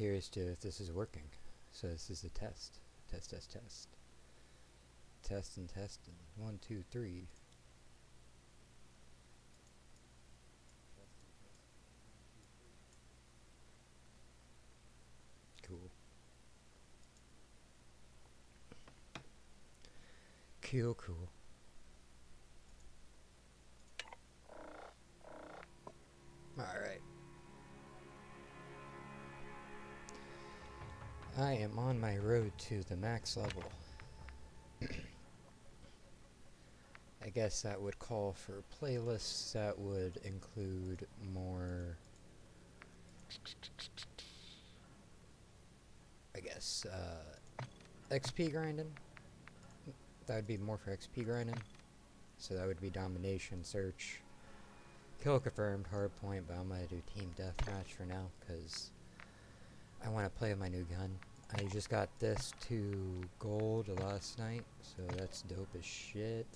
curious to if this is working. So this is a test. Test, test, test. Test and test. And one, two, three. Cool. Cool, cool. Alright. I am on my road to the max level. I guess that would call for playlists that would include more. I guess, uh, XP grinding. That would be more for XP grinding. So that would be domination, search, kill confirmed, hardpoint, but I'm gonna do team deathmatch for now, because I want to play with my new gun. I just got this to gold last night, so that's dope as shit.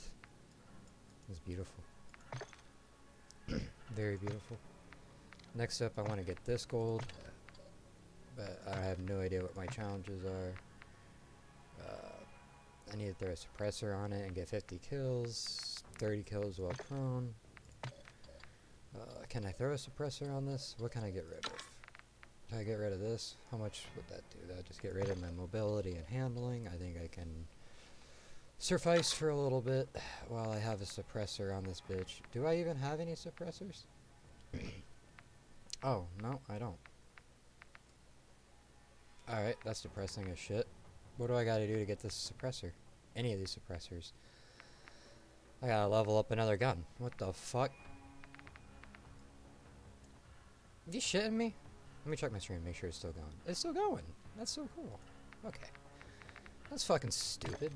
It's beautiful. Very beautiful. Next up, I want to get this gold, but I have no idea what my challenges are. Uh, I need to throw a suppressor on it and get 50 kills, 30 kills while prone. Uh, can I throw a suppressor on this? What can I get rid of? I get rid of this? How much would that do? That just get rid of my mobility and handling. I think I can suffice for a little bit while I have a suppressor on this bitch. Do I even have any suppressors? oh, no, I don't. Alright, that's depressing as shit. What do I gotta do to get this suppressor? Any of these suppressors. I gotta level up another gun. What the fuck? you shitting me? Let me check my stream, make sure it's still going. It's still going. That's so cool. Okay. That's fucking stupid.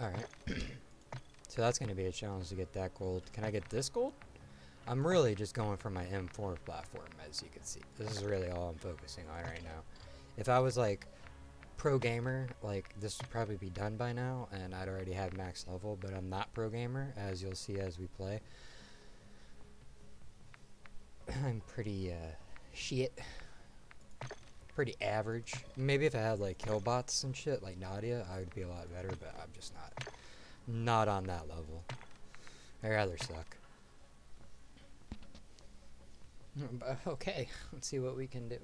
Alright. so that's going to be a challenge to get that gold. Can I get this gold? I'm really just going for my M4 platform, as you can see. This is really all I'm focusing on right now. If I was like pro gamer, like this would probably be done by now, and I'd already have max level, but I'm not pro gamer, as you'll see as we play. I'm pretty, uh, shit. Pretty average. Maybe if I had, like, killbots and shit, like Nadia, I would be a lot better, but I'm just not. Not on that level. I rather suck. Okay, let's see what we can do.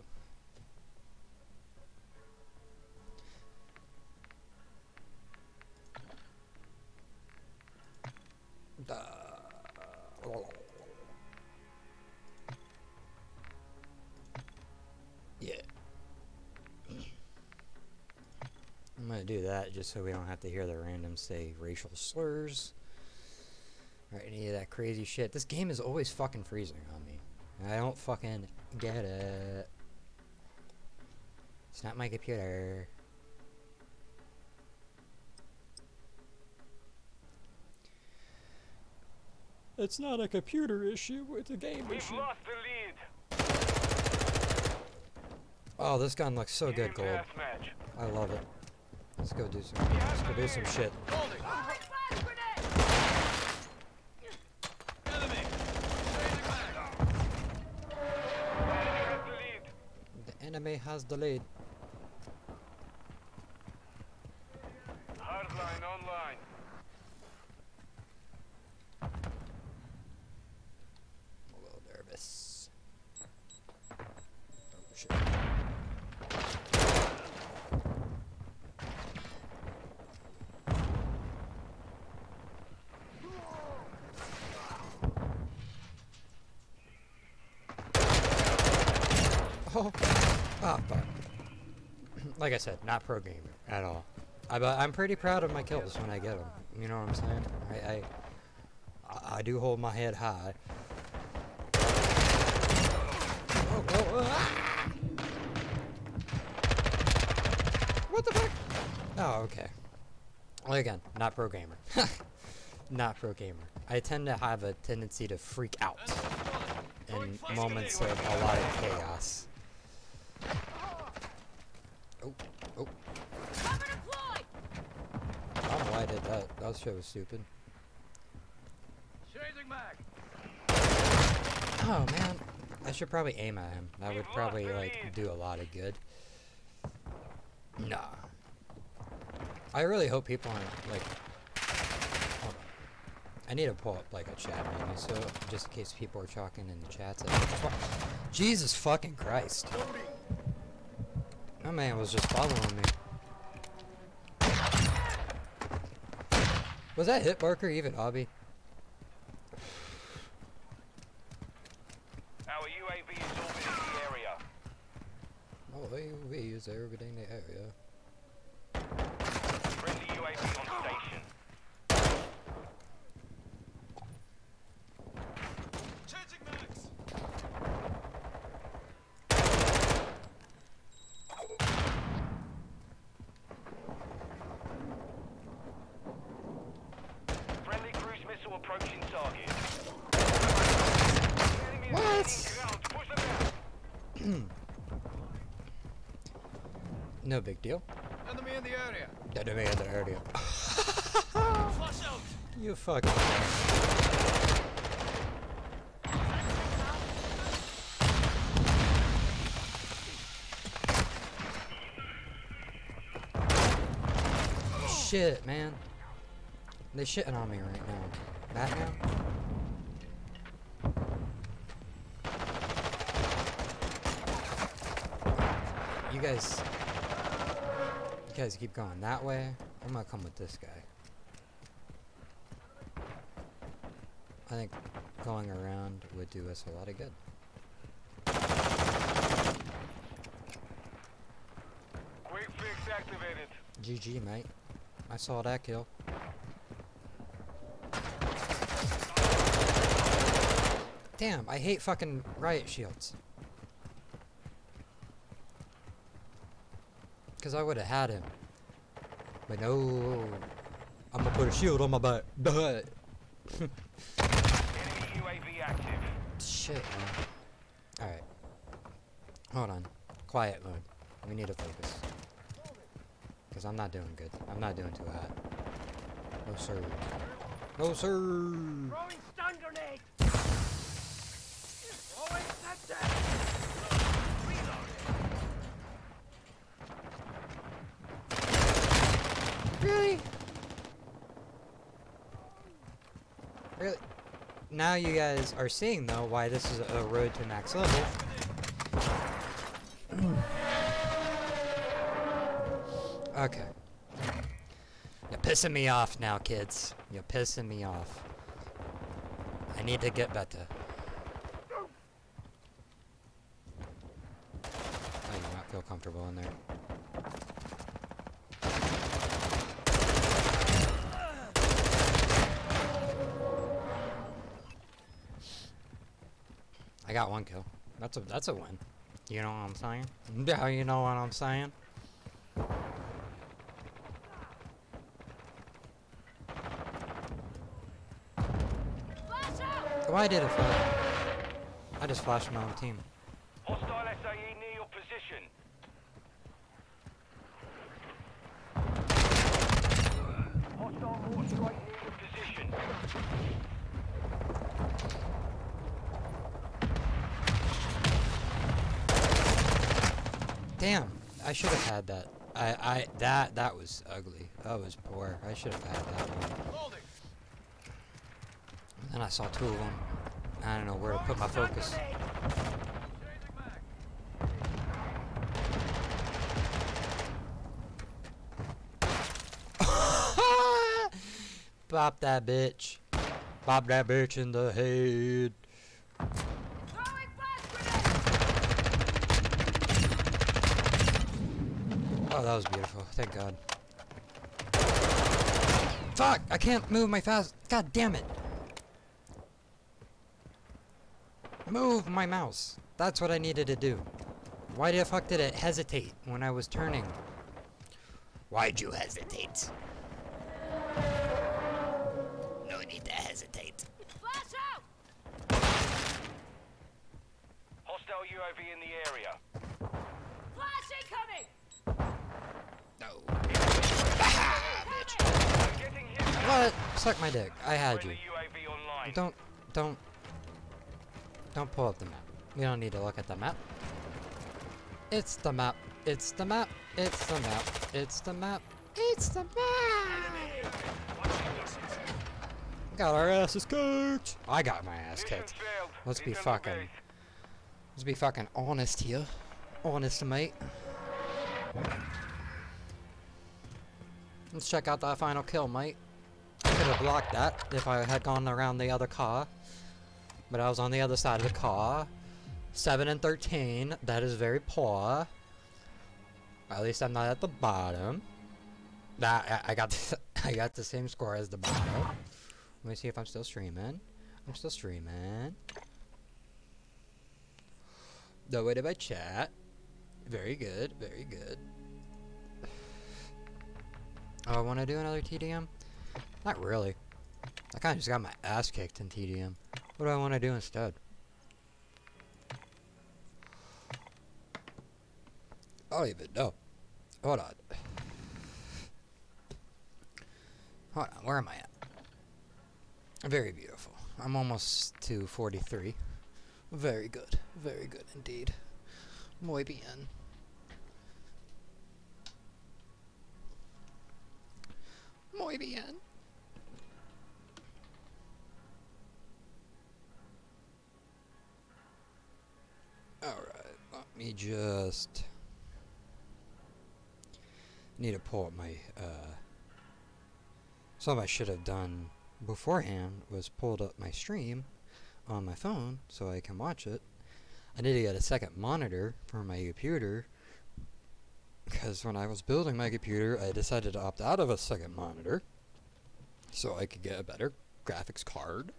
Do that just so we don't have to hear the random say racial slurs or any of that crazy shit. This game is always fucking freezing on me. I don't fucking get it. It's not my computer. It's not a computer issue, it's a game We've issue. lost the lead. Oh, this gun looks so good, Gold. deathmatch. I love it. Let's go do some. Let's go do some shit. The. Enemy has the lead. Hardline online. I'm a little nervous. Oh shit. Oh, ah, fuck. Like I said, not pro gamer at all. I, I'm pretty proud of my kills when I get them. You know what I'm saying? I, I, I- do hold my head high. Oh, oh, ah! What the fuck? Oh, okay. Well, again, not pro gamer. not pro gamer. I tend to have a tendency to freak out in moments of a lot of chaos. Oh, oh. Cover deployed! I don't know why I did that. That shit was stupid. Changing mag. Oh man, I should probably aim at him. That would probably like do a lot of good. Nah. I really hope people aren't like. I need to pull up like a chat maybe, so just in case people are talking in the chats. Jesus fucking Christ! That man was just following me. Was that hit marker even obby? Our UAV is orbiting the area. Oh, AUV is orbiting the area. Friendly UAV on station. Friendly cruise missile approaching target. Enemy is What? gaining ground. Push them out. No big deal. Enemy in the area. Enemy in the area. Flush out. You fucking. Shit, man. They shitting on me right now. That now? You guys. Guys keep going that way. I'm gonna come with this guy. I think going around would do us a lot of good. Quick fix activated. GG, mate. I saw that kill. Damn, I hate fucking riot shields. Cause I would have had him. But no. I'm gonna put a shield on my butt. But Enemy UAV active. shit, man. Alright. Hold on. Quiet mode. We need to focus. Cause I'm not doing good. I'm not doing too hot. No sir. No sir. Throwing stun grenade. Throwing sentence. Really? Really? Now you guys are seeing though why this is a road to max level. okay. You're pissing me off now, kids. You're pissing me off. I need to get better. I do not feel comfortable in there. Got one kill. That's a that's a win. You know what I'm saying? Yeah, you know what I'm saying? Why did it flash? I just flashed my own team. Hostile SAE near your position. Hostile mortar strike near your position. Damn, I should have had that. I I that that was ugly. That was poor. I should have had that one. Holding. Then I saw two of them. I don't know where to put my focus. Bop that bitch. Bop that bitch in the head. Throwing flash grenade. Oh, that was beautiful. Thank God. Fuck! I can't move my fast. God damn it! Move my mouse. That's what I needed to do. Why the fuck did it hesitate when I was turning? Why'd you hesitate? No need to hesitate. Flash out. Hostile UAV in the area. Flash incoming. No. We're getting hit. What? Suck my dick. I had you. Friendly UAV online. Don't, don't, don't pull up the map. We don't need to look at the map. It's the map. It's the map. It's the map. It's the map. It's the map. Got our asses kicked. I got my ass kicked. Let's be fucking. Let's be fucking honest here. Honest, mate. Let's check out that final kill, mate. Could have blocked that if I had gone around the other car. But I was on the other side of the car. 7 and 13. That is very poor. At least I'm not at the bottom. That I, I got the, I got the same score as the bottom. Let me see if I'm still streaming. I'm still streaming. No way to my chat. Very good, very good. Oh, I want to do another TDM? Not really. I kind of just got my ass kicked in TDM. What do I want to do instead? I don't even know. Hold on. Hold on, where am I at? Very beautiful. I'm almost to 43. Very good. Very good indeed. Muy bien. Muy bien. Alright, let me just need to pull up my uh something I should have done beforehand was pulled up my stream on my phone so I can watch it. I need to get a second monitor for my computer because when I was building my computer, I decided to opt out of a second monitor so I could get a better graphics card.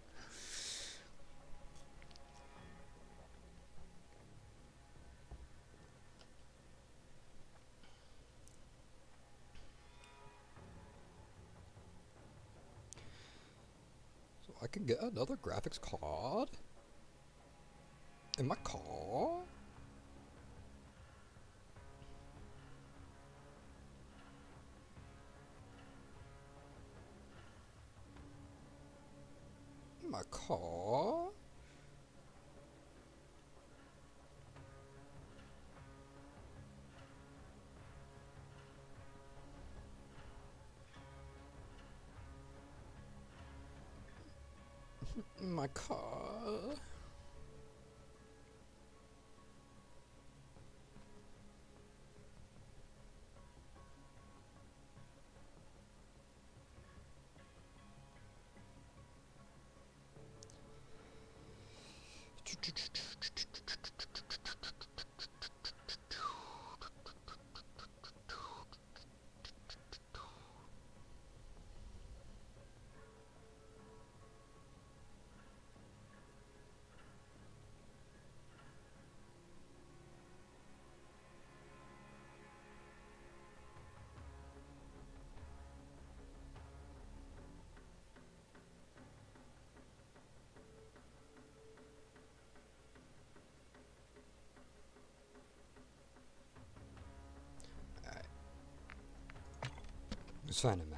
I can get another graphics card in my car. In my car. My car. Let's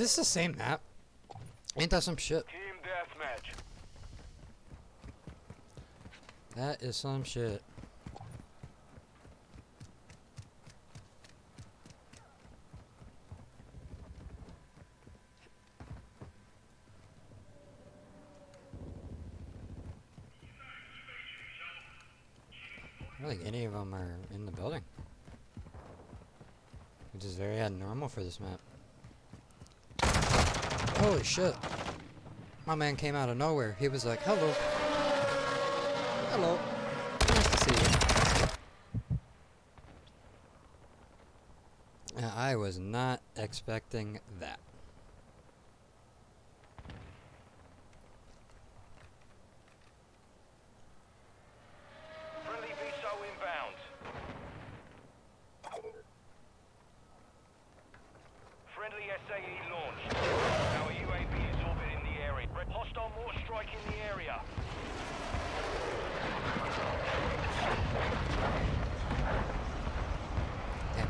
this the same map? Ain't that some shit? Team deathmatch. That is some shit. I don't think any of them are in the building. Which is very abnormal for this map. Holy shit. My man came out of nowhere. He was like, hello. Hello. Nice to see you. I was not expecting that. Friendly VTOL inbound. Friendly SAE launched. Our UAV is orbiting the area. Hostile mortar strike in the area. Yeah.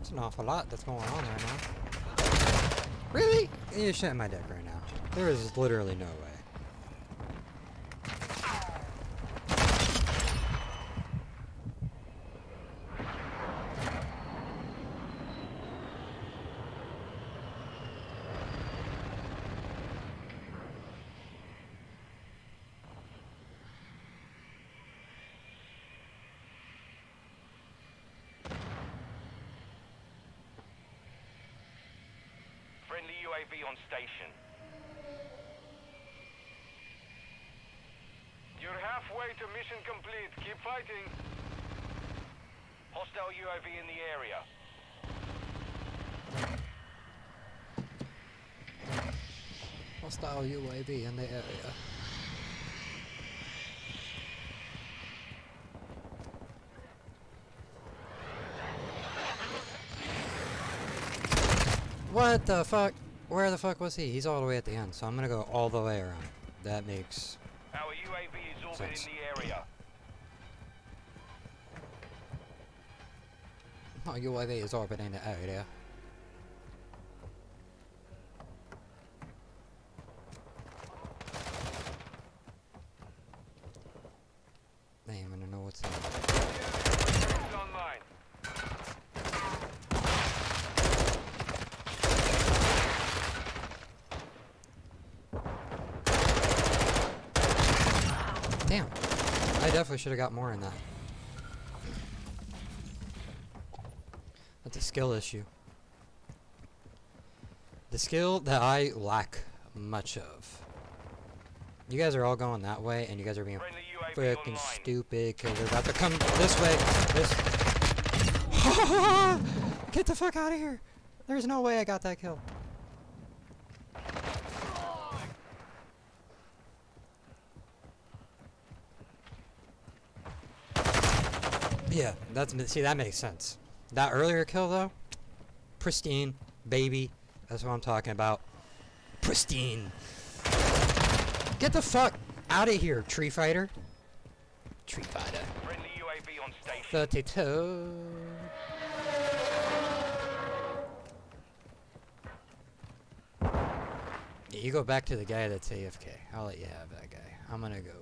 It's an awful lot that's going on right now. Really? You're shitting my deck right now. There is literally no way. Friendly UAV on station. You're halfway to mission complete. Hostile UAV in the area. Hostile UAV in the area. What the fuck? Where the fuck was he? He's all the way at the end, so I'm gonna go all the way around. That makes Our UAV is orbiting Sense. the Oh, UAV is orbiting the area. Damn. I definitely should have got more in that. That's a skill issue. The skill that I lack much of. You guys are all going that way, and you guys are being freaking stupid because they're about to come this way. This. Get the fuck out of here! There's no way I got that kill. Yeah, that's see that makes sense. That earlier kill though, pristine, baby. That's what I'm talking about. Pristine. Get the fuck out of here, tree fighter. Tree fighter. Friendly UAV on station. 32. Yeah, you go back to the guy that's AFK. I'll let you have that guy. I'm gonna go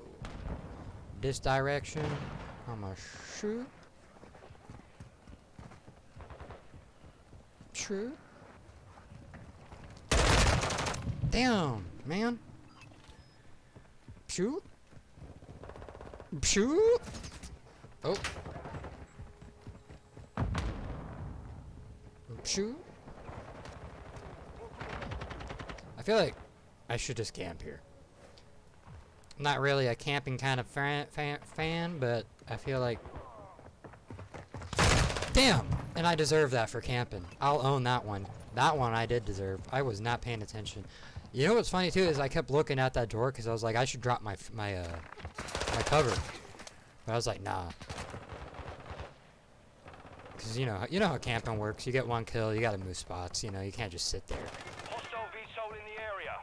this direction. I'm gonna shoot. Shoot. Damn, man. Shoot. Shoot. Oh. Shoot. I feel like I should just camp here. I'm not really a camping kind of fan, fan, fan, but I feel like... Damn! And I deserve that for camping. I'll own that one. That one I did deserve. I was not paying attention. You know what's funny too is I kept looking at that door because I was like, I should drop my my uh my cover. But I was like, nah. Cause you know you know how camping works. You get one kill, you gotta move spots. You know you can't just sit there. Hostile VTOL in the area.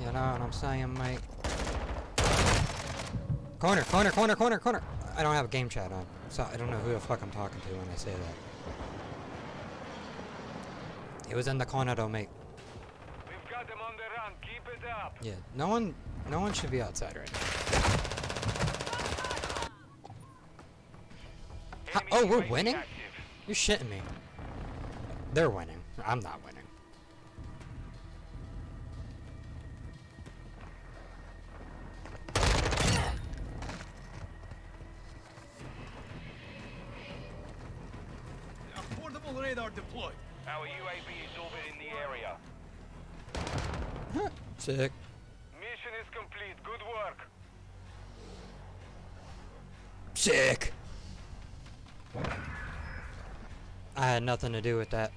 You know what I'm saying, mate? Corner, corner, corner. I don't have a game chat on, so I don't know who the fuck I'm talking to when I say that. It was in the corner though, mate. We've got them on the run. Keep it up. Yeah, no one, no one should be outside right now. Oh, we're winning? You're shitting me. They're winning. I'm not winning. Sick. Mission is complete. Good work. Sick. I had nothing to do with that.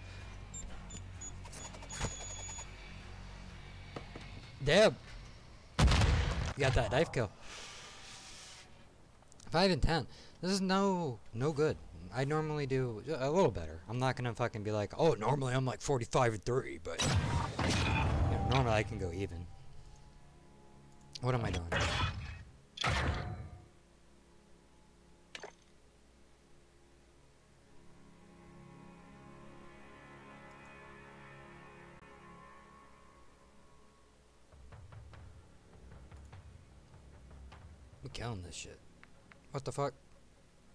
Damn. You got that knife kill. Five and ten. This is no no good. I normally do a little better. I'm not gonna fucking be like, oh, normally I'm like 45 and three, but you know, normally I can go even. What am I doing? I'm killing this shit. What the fuck?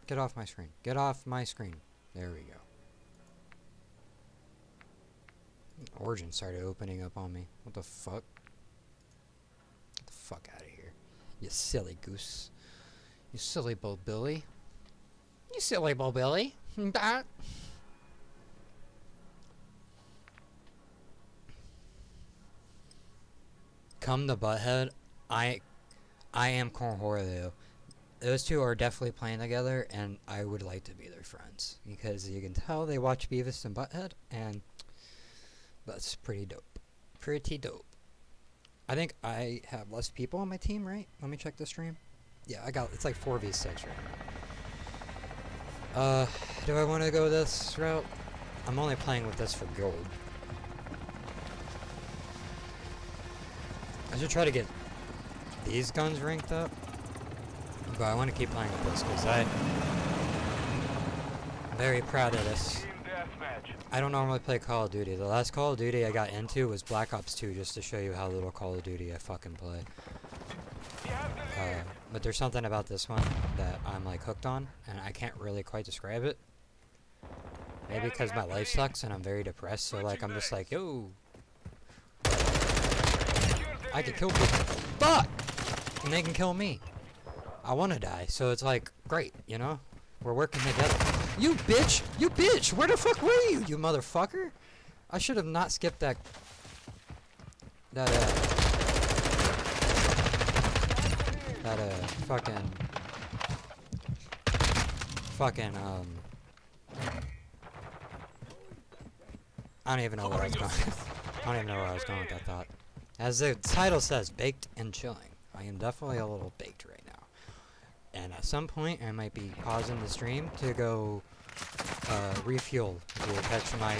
Get off my screen. Get off my screen. There we go. Origin started opening up on me. What the fuck? Fuck out of here. You silly goose. You silly Bull Billy. You silly Bull Billy. That. Come the Butthead. I I am Cornholio. Those two are definitely playing together, and I would like to be their friends because you can tell they watch Beavis and Butthead, and that's pretty dope. Pretty dope. I think I have less people on my team, right? Let me check the stream. Yeah, I got it's like four v six right now. Uh, do I want to go this route? I'm only playing with this for gold. I should try to get these guns ranked up. But I want to keep playing with this because I, I'm very proud of this. I don't normally play Call of Duty. The last Call of Duty I got into was Black Ops 2 just to show you how little Call of Duty I fucking play. You have the Uh, but there's something about this one that I'm like hooked on and I can't really quite describe it. Maybe because my life sucks and I'm very depressed so like I'm just like, yo, I can kill people. Fuck! And they can kill me. I want to die, so it's like, great, you know? We're working together. You bitch! You bitch! Where the fuck were you, you motherfucker? I should have not skipped that. That, uh. That, uh, fucking. Fucking, um. I don't even know where I was going. I don't even know where I was going with that thought. As the title says, baked and chilling. I am definitely a little baked right. And at some point, I might be pausing the stream to go uh, refuel to catch my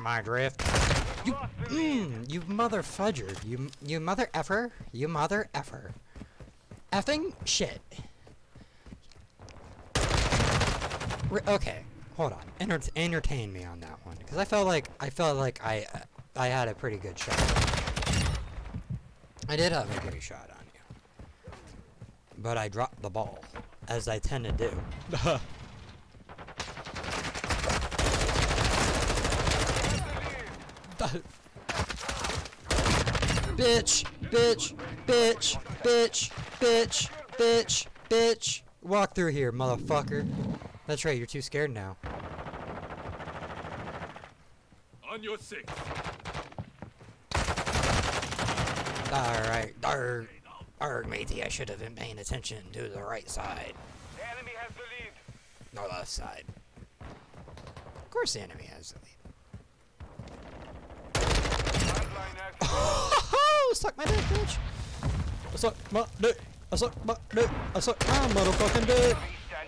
my drift. You, mm, you mother fudger. You, you mother effer. You mother effer. Effing shit. Re- okay, hold on. Enter- entertain me on that one, because I felt like I felt like I I had a pretty good shot. I did have a great shot but I dropped the ball, as I tend to do. bitch, bitch, bitch, bitch, bitch, bitch, bitch. Walk through here, motherfucker. That's right, you're too scared now. On your six. Alright, darn, darn, matey, I should have been paying attention to the right side, The enemy has the lead. nor left side. Of course the enemy has the lead. Oh, suck my dick, bitch! I suck my dick, I suck my dick, I suck my motherfucking dick!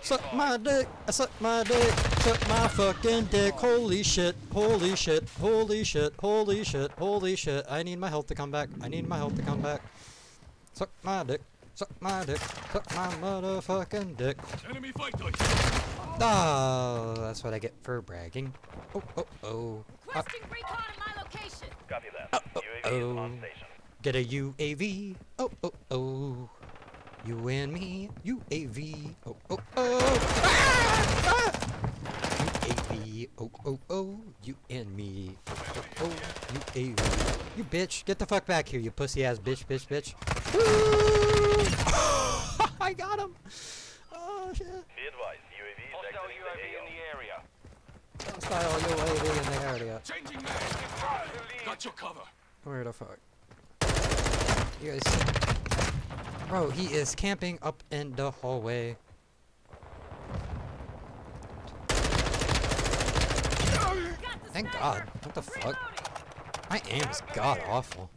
Suck my dick, I suck my dick, suck my fucking dick. Holy shit, holy shit, holy shit, holy shit, holy shit. I need my health to come back. I need my health to come back. Suck my dick, suck my dick, suck my motherfucking dick. Enemy fight dice. Oh, that's what I get for bragging. Oh, oh, oh. Uh, Requesting recon at my location. Copy that. UAV is oh. on station. get a UAV. Oh, oh, oh. You and me, UAV. Oh, oh, oh. Ah! Ah! Me. Oh, oh, oh, you and me. Oh, oh, you, eh, you bitch. Get the fuck back here, you pussy ass bitch, bitch, bitch. Woo! I got him. Oh shit. Be advised, UAV is Hostile UAV in the area. Style UAV in the area. Changing mag. Got your cover. Where the fuck? You guys? Bro, he is camping up in the hallway. Got the Thank. God. What the fuck? My aim is god awful.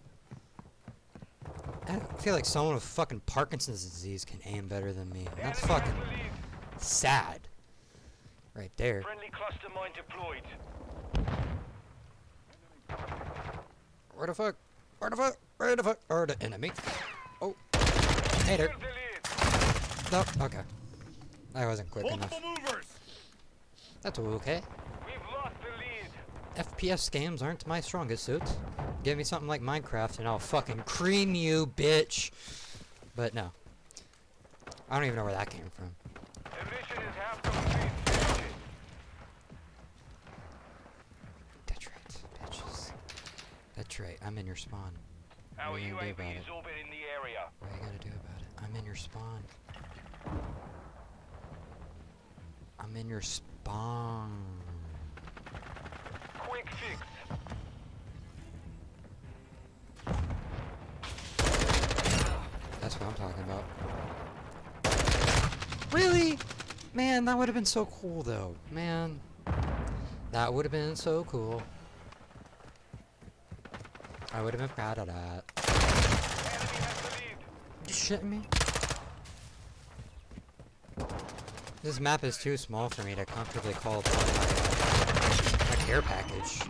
I feel like someone with fucking Parkinson's disease can aim better than me. That's fucking sad. Right there. Friendly cluster mine deployed. Where the fuck? Where the fuck? Where the fuck? Or the enemy? Oh. Hey there. Build the lead. No. Okay. I wasn't quick enough. Movers. That's okay. We've lost the lead. FPS games aren't my strongest suit. Give me something like Minecraft and I'll fucking cream you, bitch. But no. I don't even know where that came from. The mission is half complete. Finish it. That's right, bitches. That's right, I'm in your spawn. Our What are you gonna do about it? is the area. What are you gonna do about it? I'm in your spawn. I'm in your spawn. Quick fix. That's what I'm talking about. Really? Man, that would have been so cool though. Man. That would have been so cool. I would have been proud of that. Enemy has. You shitting me? This map is too small for me to comfortably call upon my, my care package.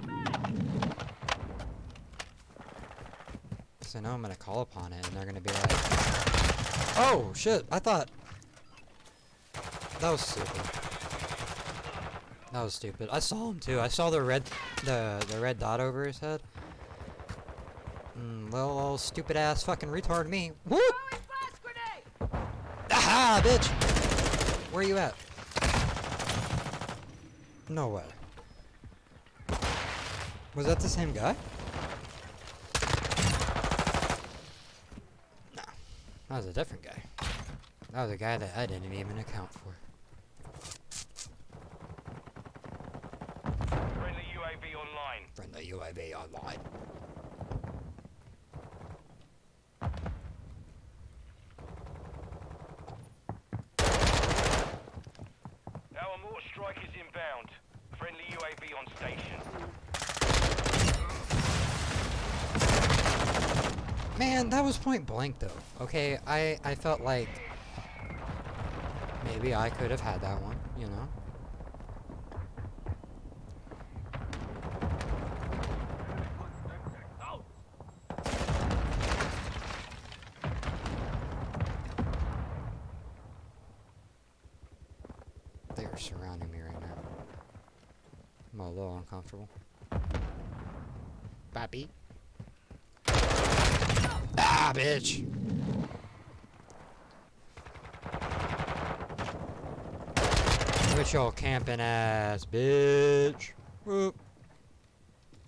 So I know I'm gonna call upon it and they're gonna be like, Oh shit, I thought that was stupid. That was stupid. I saw him too. I saw the red the the red dot over his head. Mm, little, little stupid ass fucking retard me. Whoop! Aha, bitch! Where you at? No way. Was that the same guy? No. That was a different guy. That was a guy that I didn't even account for. Friendly UAV online. The UAV online. Our mortar strike is inbound. Friendly UAV on station. Man, that was point blank though. Okay, I I felt like maybe I could have had that one, you know. Out. They are surrounding me right now. I'm a little uncomfortable. Papi. Ah, bitch! Quit your camping ass, bitch! Whoop.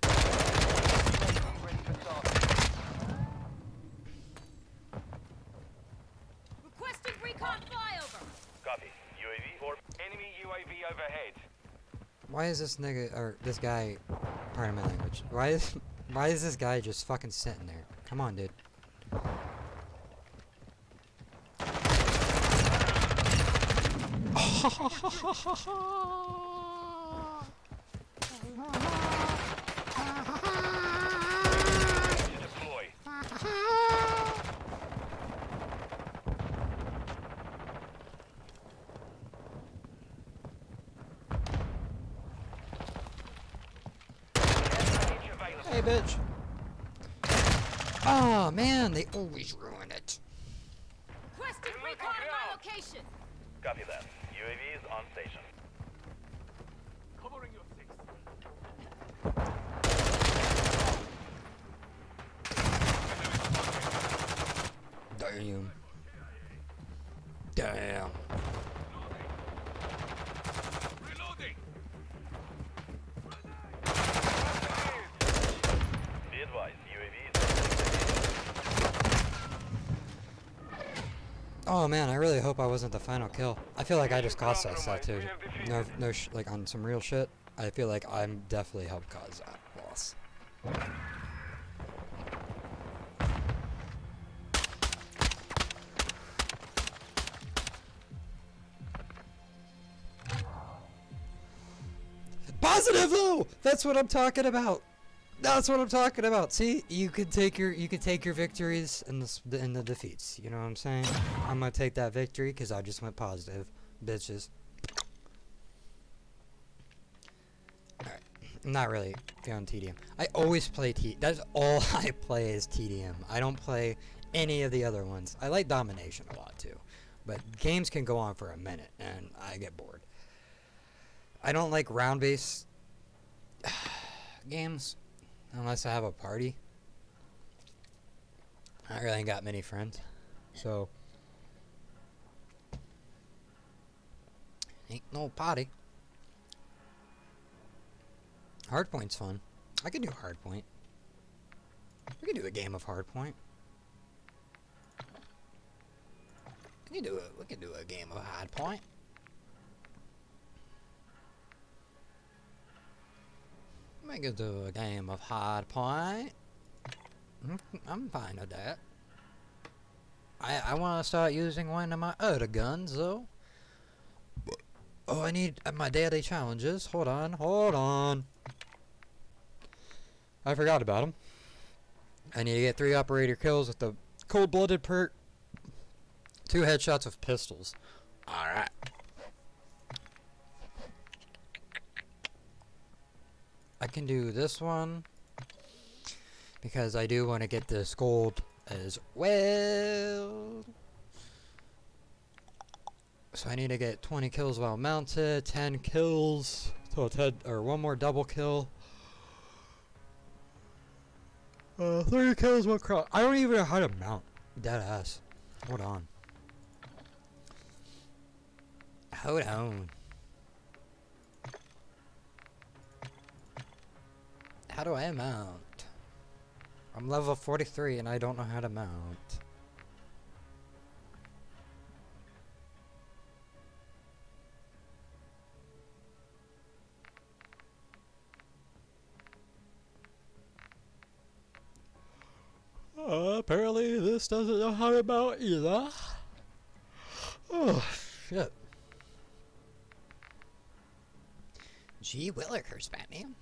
Ready for task. Requesting recon flyover. Copy. UAV or enemy UAV overhead. Why is this nigga, or this guy, pardon my language, why is, why is this guy just fucking sitting there? Come on, dude. To deploy. Package available. Hey, bitch. Oh, man, they always ruin it. Requesting recon at my location. Copy that. UAV is on station. Covering your six. Damn. Damn. Reloading. Oh man, I really hope I wasn't the final kill. I feel like I just caused that set too. No, no, like on some real shit. I feel like I'm definitely helped cause that loss. Positive though. That's what I'm talking about. That's what I'm talking about. See, you could take your you could take your victories and the in the defeats. You know what I'm saying? I'm gonna take that victory because I just went positive, bitches. Alright, I'm not really feeling TDM. I always play T. That's all I play is TDM. I don't play any of the other ones. I like domination a lot too, but games can go on for a minute and I get bored. I don't like round based games unless I have a party. I really ain't got many friends, so ain't no party. Hardpoint's fun. I could do hardpoint. We could do a game of hardpoint. We can do a we can do a game of hardpoint. We could do a game of hard point. I'm fine with that. I I want to start using one of my other guns though. Oh, I need uh, my daily challenges. Hold on, hold on. I forgot about them. I need to get three operator kills with the cold-blooded perk. Two headshots with pistols. All I can do this one because I do want to get this gold as well. So I need to get 20 kills while mounted, 10 kills, so 10 or one more double kill. Uh, 30 kills, one cross. I don't even know how to mount. Dead ass. Hold on. Hold on. How do I mount? I'm level 43 and I don't know how to mount. Uh, apparently this doesn't know how to mount either. Oh, shit. Gee Willikers, Batman.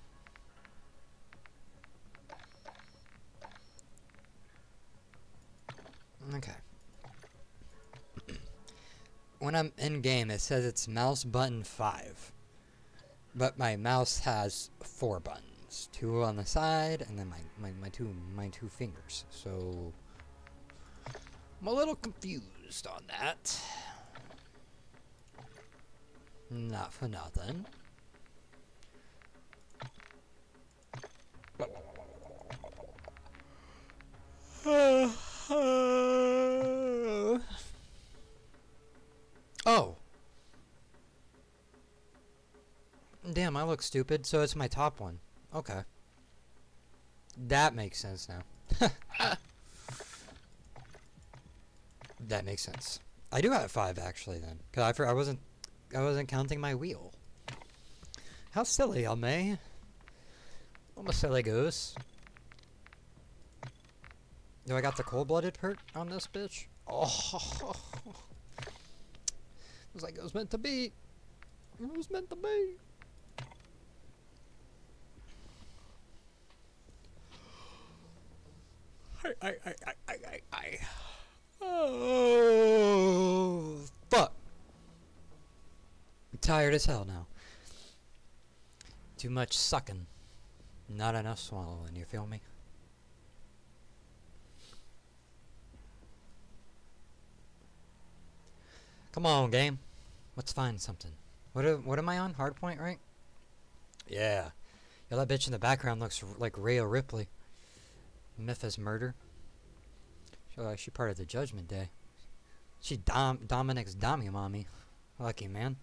Okay. when I'm in game, it says it's mouse button 5. But my mouse has four buttons. Two on the side, and then my, my, my two my two fingers. So I'm a little confused on that. Not for nothing. oh. Damn, I look stupid, so it's my top one. Okay. That makes sense now. that makes sense. I do have five actually then, cause I I wasn't I wasn't counting my wheel. How silly, I may. I'm a silly goose. Do I got the cold-blooded perk on this bitch? Oh, it was like it was meant to be. It was meant to be. I, I, I, I, I, I, I. Oh, fuck. I'm tired as hell now. Too much sucking. Not enough swallowing, you feel me? Come on, game. Let's find something. What a, what am I on? Hardpoint, right? Yeah. Yeah, that bitch in the background looks like Rhea Ripley. Memphis murder. She, uh, she part of the Judgment Day. She Dom Dominic's Dommy mommy. Lucky man.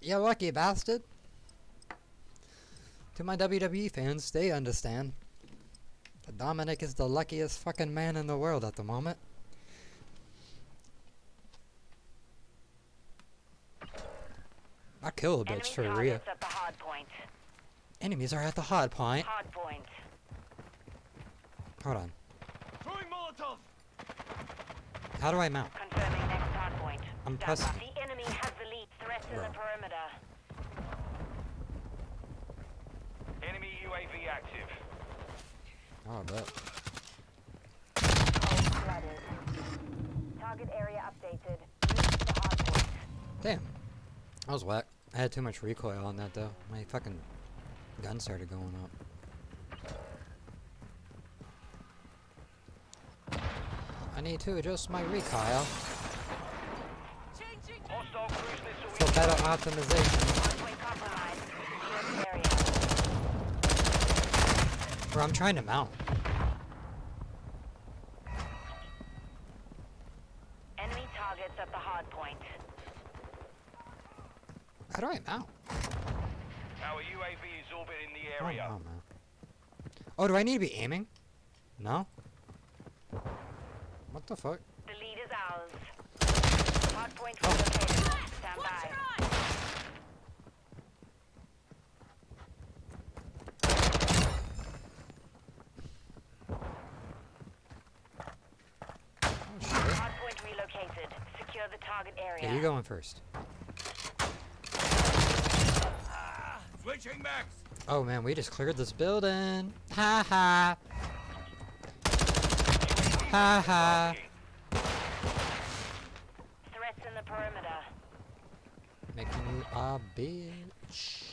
You lucky bastard. To my WWE fans, they understand. Dominic is the luckiest fucking man in the world at the moment. I kill a bitch Enemy for real. targets at the hard point. Enemies are at the hard point. Hard point. Hold on. Throwing Molotov! How do I mount? Confirming next hard point. I'm Stand pressing. The enemy has the lead. Threats in the perimeter. Enemy UAV active. Oh, I bet. Target area updated. Reach the hard point. Damn. That was whack. I had too much recoil on that though. My fucking gun started going up. I need to adjust my recoil Changing Hostile cruise missile for better optimization. Hard point compromised. Secure the area. Bro, I'm trying to mount. Enemy targets at the hard point. How do I mount? Our UAV is orbiting the Oh, area. no, man. Oh, do I need to be aiming? No? What the fuck? The lead is ours. Oh. Hard point Oh. relocated. Stand Watch by. your eyes! Oh, shit. Hard point relocated. Secure the target area. Okay, you going first. Switching backs! Oh man, we just cleared this building. Ha ha. Ha ha. Threats in the perimeter. Making you a bitch.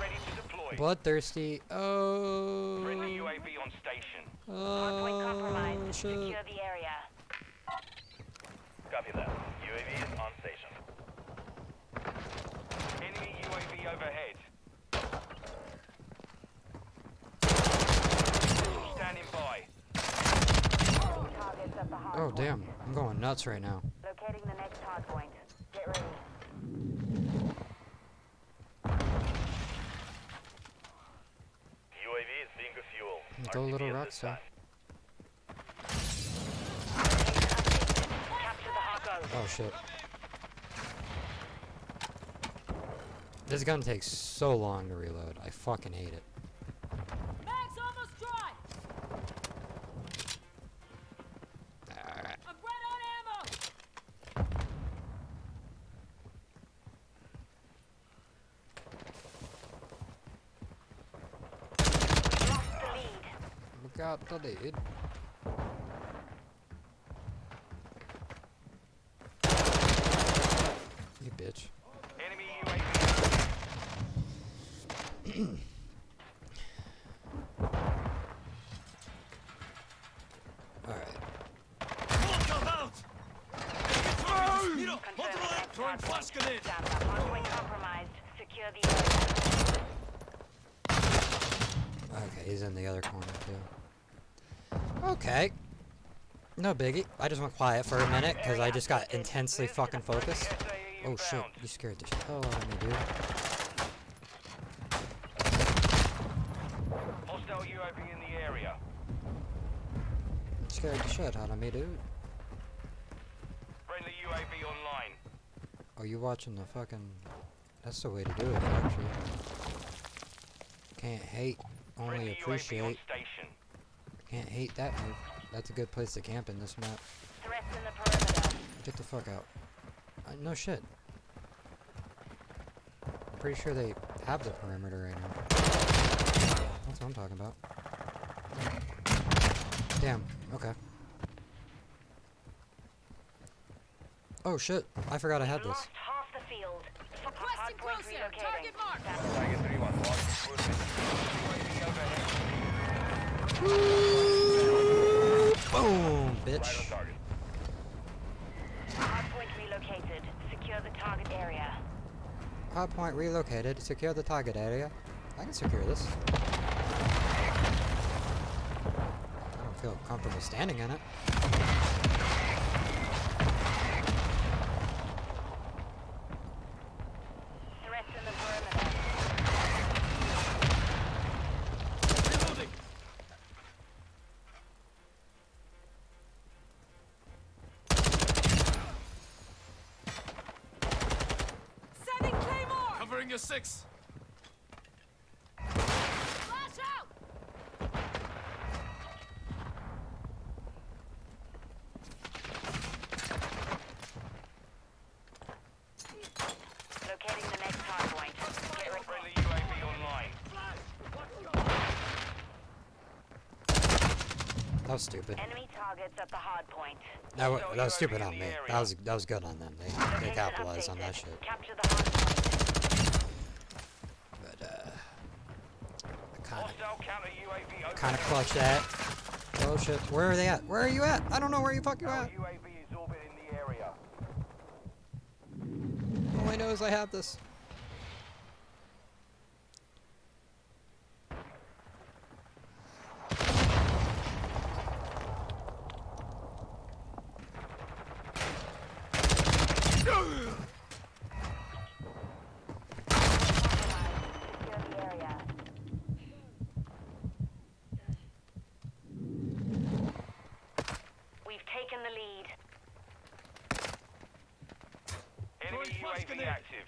Ready to deploy. Bloodthirsty. Oh. Friendly UAV on station. Hard point Oh compromised. shit. Secure the area. Copy that. UAV is on station. Enemy UAV overhead. Standing by. Targets at the hard Oh point. damn, I'm going nuts right now. Locating the next hard point. Get ready. UAV is being fuel. Go little rock star. Capture the hard goal. Oh shit. This gun takes so long to reload. I fucking hate it. Mag's almost dry! Ah, I'm right on ammo! Lost the lead. Out the lead. You bitch. Enemy UAV. Alright. Molotov out! Mira, Confirm control it! next Throwing hard flash point. grenade! Stand by. Hard point compromised. Secure the area. Okay, he's in the other corner too. Okay. No biggie. I just went quiet for a minute because I just got intensely fucking focused. Oh shit, you scared the hell out of me, dude. Hostile UAV in the area. Scared the shit out of me, dude. Friendly UAV online. Oh, you watching the fucking... That's the way to do it, actually. Can't hate, only Friendly UAV on appreciate. Can't hate that move. That's a good place to camp in this map. Threats in the perimeter. Get the fuck out. Uh, no shit. I'm pretty sure they have the perimeter right now. That's what I'm talking about. Damn. Okay. Oh shit. I forgot I had this. Lost half the field. Requesting Hard point close air. relocating. Target marked. Stand Tiger 3-1, lost cruise missile. UAV overhead. Boom, bitch. on target. Hard point relocated. Secure the target area. Hard point relocated. Secure the target area. I can secure this. I don't feel comfortable standing in it. Threats in the perimeter. your six. Flash out! Locating the next hard point. Get re- Friendly UAV online. That was stupid. enemy targets at the hard point. That was, that was stupid on me. area. That was that was good on them. They they Location capitalized on that shit. Capture the hard point. But uh, kind of Hostile counter UAV over. kind of clutch that. Oh shit! Where are they at? Where are you at? I don't know where you fucking Our at. UAV is orbiting the area. All I know is I have this. Secure the area. We've taken the lead. Enemy Throwing flash UAV grenade. active.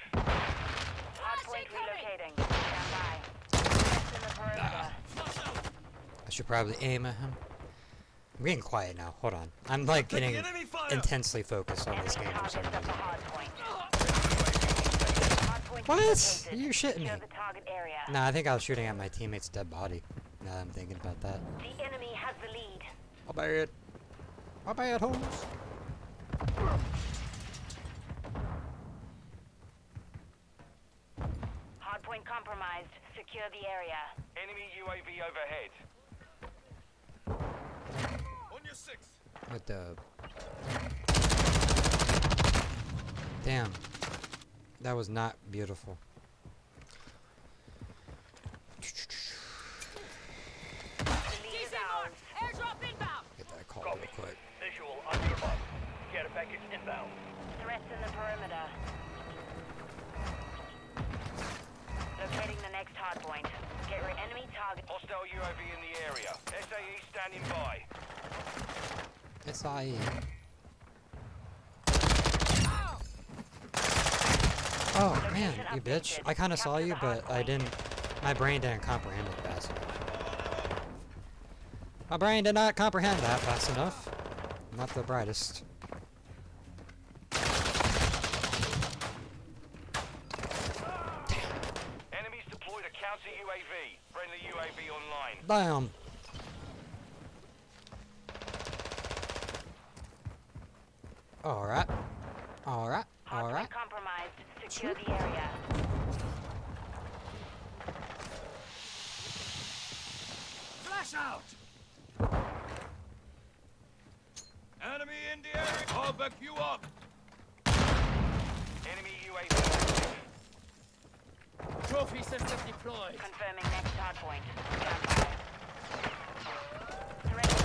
Hard point incoming! relocating. Stand by. Threats in the perimeter. Flash out. I should probably aim at him. I'm getting quiet now. Hold on. I'm like getting intensely focused on this game for some reason. hard point. Hard point What? relocated. You're shitting me. the target area. Nah, I think I was shooting at my teammate's dead body. Now that I'm thinking about that. The enemy has the lead. I'll buy it. I'll buy it, Holmes. Hard point compromised. Secure the area. Enemy UAV overhead. On your six. With the. Damn. That was not beautiful. The lead is DC ours. mark! Airdrop inbound! Get that call real quick. Visual on your mark. Get a package inbound. Threats in the perimeter. Locating the next hard point. Get rid enemy target. Hostile UAV in the area. SAE standing by. SIE. Oh man, you bitch. I kinda saw you, but I didn't. My brain didn't comprehend it fast enough. My brain did not comprehend that fast enough. Not the brightest. Enemies deployed a counter UAV. Friendly UAV online. Damn. Alright. Alright. Hard Alright. point compromised. Secure the area. Flash out. Enemy in the area. I'll back you up. Enemy UAV active. Trophy system deployed. Confirming next hard point. Stand by. Surrender.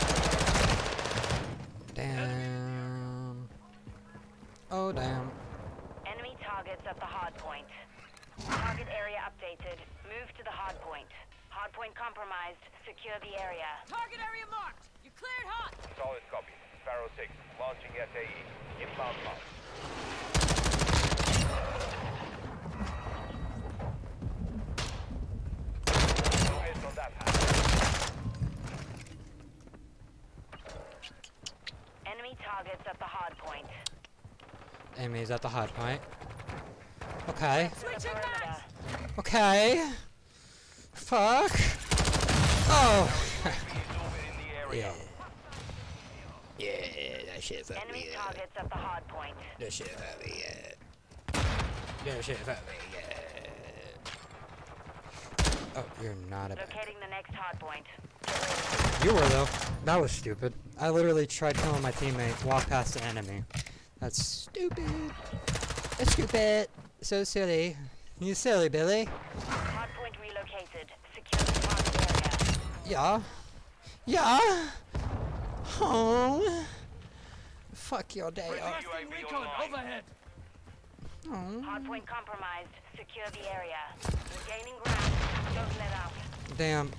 Damn. Oh damn. Enemy targets at the hard point. Target area updated. Move to the hard point. Hard point compromised. Secure the area. Target area marked! You're cleared hot! Solid copy. Sparrow 6. Launching SAE. Inbound launch. No hits on that pass. Enemy targets at the hard point. Enemies at the hard point. Okay. To the Switching perimeter. max! Okay. Fuck. Oh. UAV is orbiting the yeah. Yeah, that shit fucked me up. targets at the hard point. That shit fucked me up. That shit fucked me up. Oh, you're not a Locating the next hard point. You were though. That was stupid. I literally tried killing my teammate, walk past the enemy. That's stupid. That's stupid. So silly. You silly, Billy. Hard point relocated. Secure the target area. Yeah. Yeah. Oh. Fuck your day up. Requesting UAV recon overhead. Oh. Hard point compromised. Secure the area. We're gaining ground. Don't let up. Damn.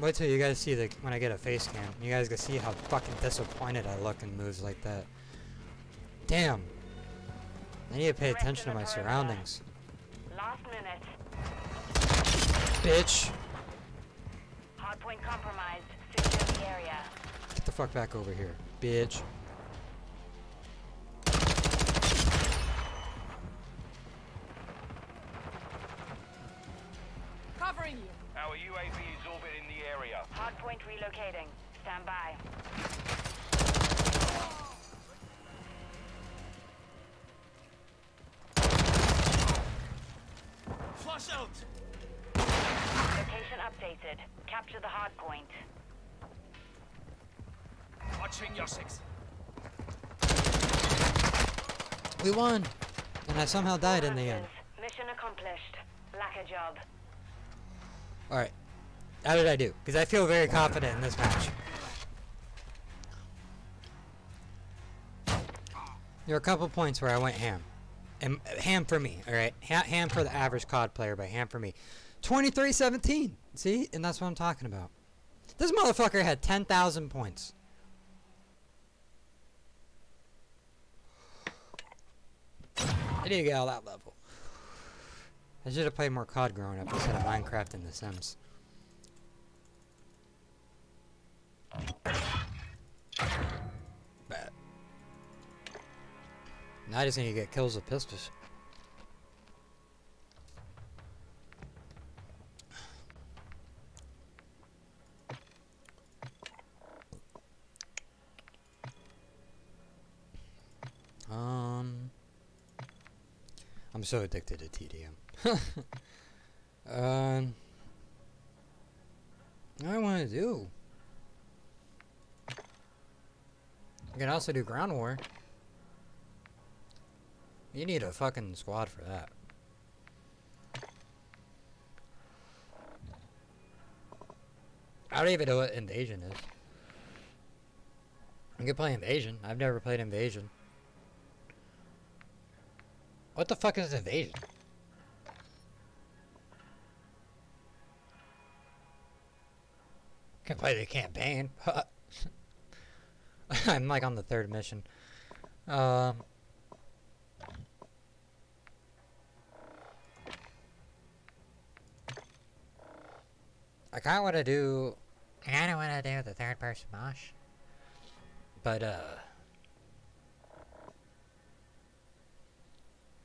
Wait till you guys see the when I get a face cam. You guys can see how fucking disappointed I look in moves like that. Damn. I need to pay attention to my surroundings. Last Last minute. Bitch! Hardpoint compromised. Secure the area. Get the fuck back over here, bitch. Covering you. Our UAV is orbiting the area. Hardpoint relocating. Stand by. Flush out! Location updated. Capture the hardpoint. Watching your six. We won! And I somehow died in the end. Hunters, Mission accomplished. Lack a job. Alright. How did I do? Because I feel very confident in this match. There were a couple points where I went ham. And ham for me, alright? Ha ham for the average COD player, but ham for me. 23-17! See? And that's what I'm talking about. This motherfucker had 10,000 points. I need to get all that level. I should have played more COD growing up instead of Minecraft and The Sims. Now I just need to get kills with pistols. Um, I'm so addicted to TDM. um, what do I want to do? I can also do ground war. You need a fucking squad for that. I don't even know what invasion is. I can play invasion. I've never played invasion. What the fuck is invasion? Can play the campaign. I'm like on the third mission. Um. I want to do. I don't want to do the third person mosh. But, uh.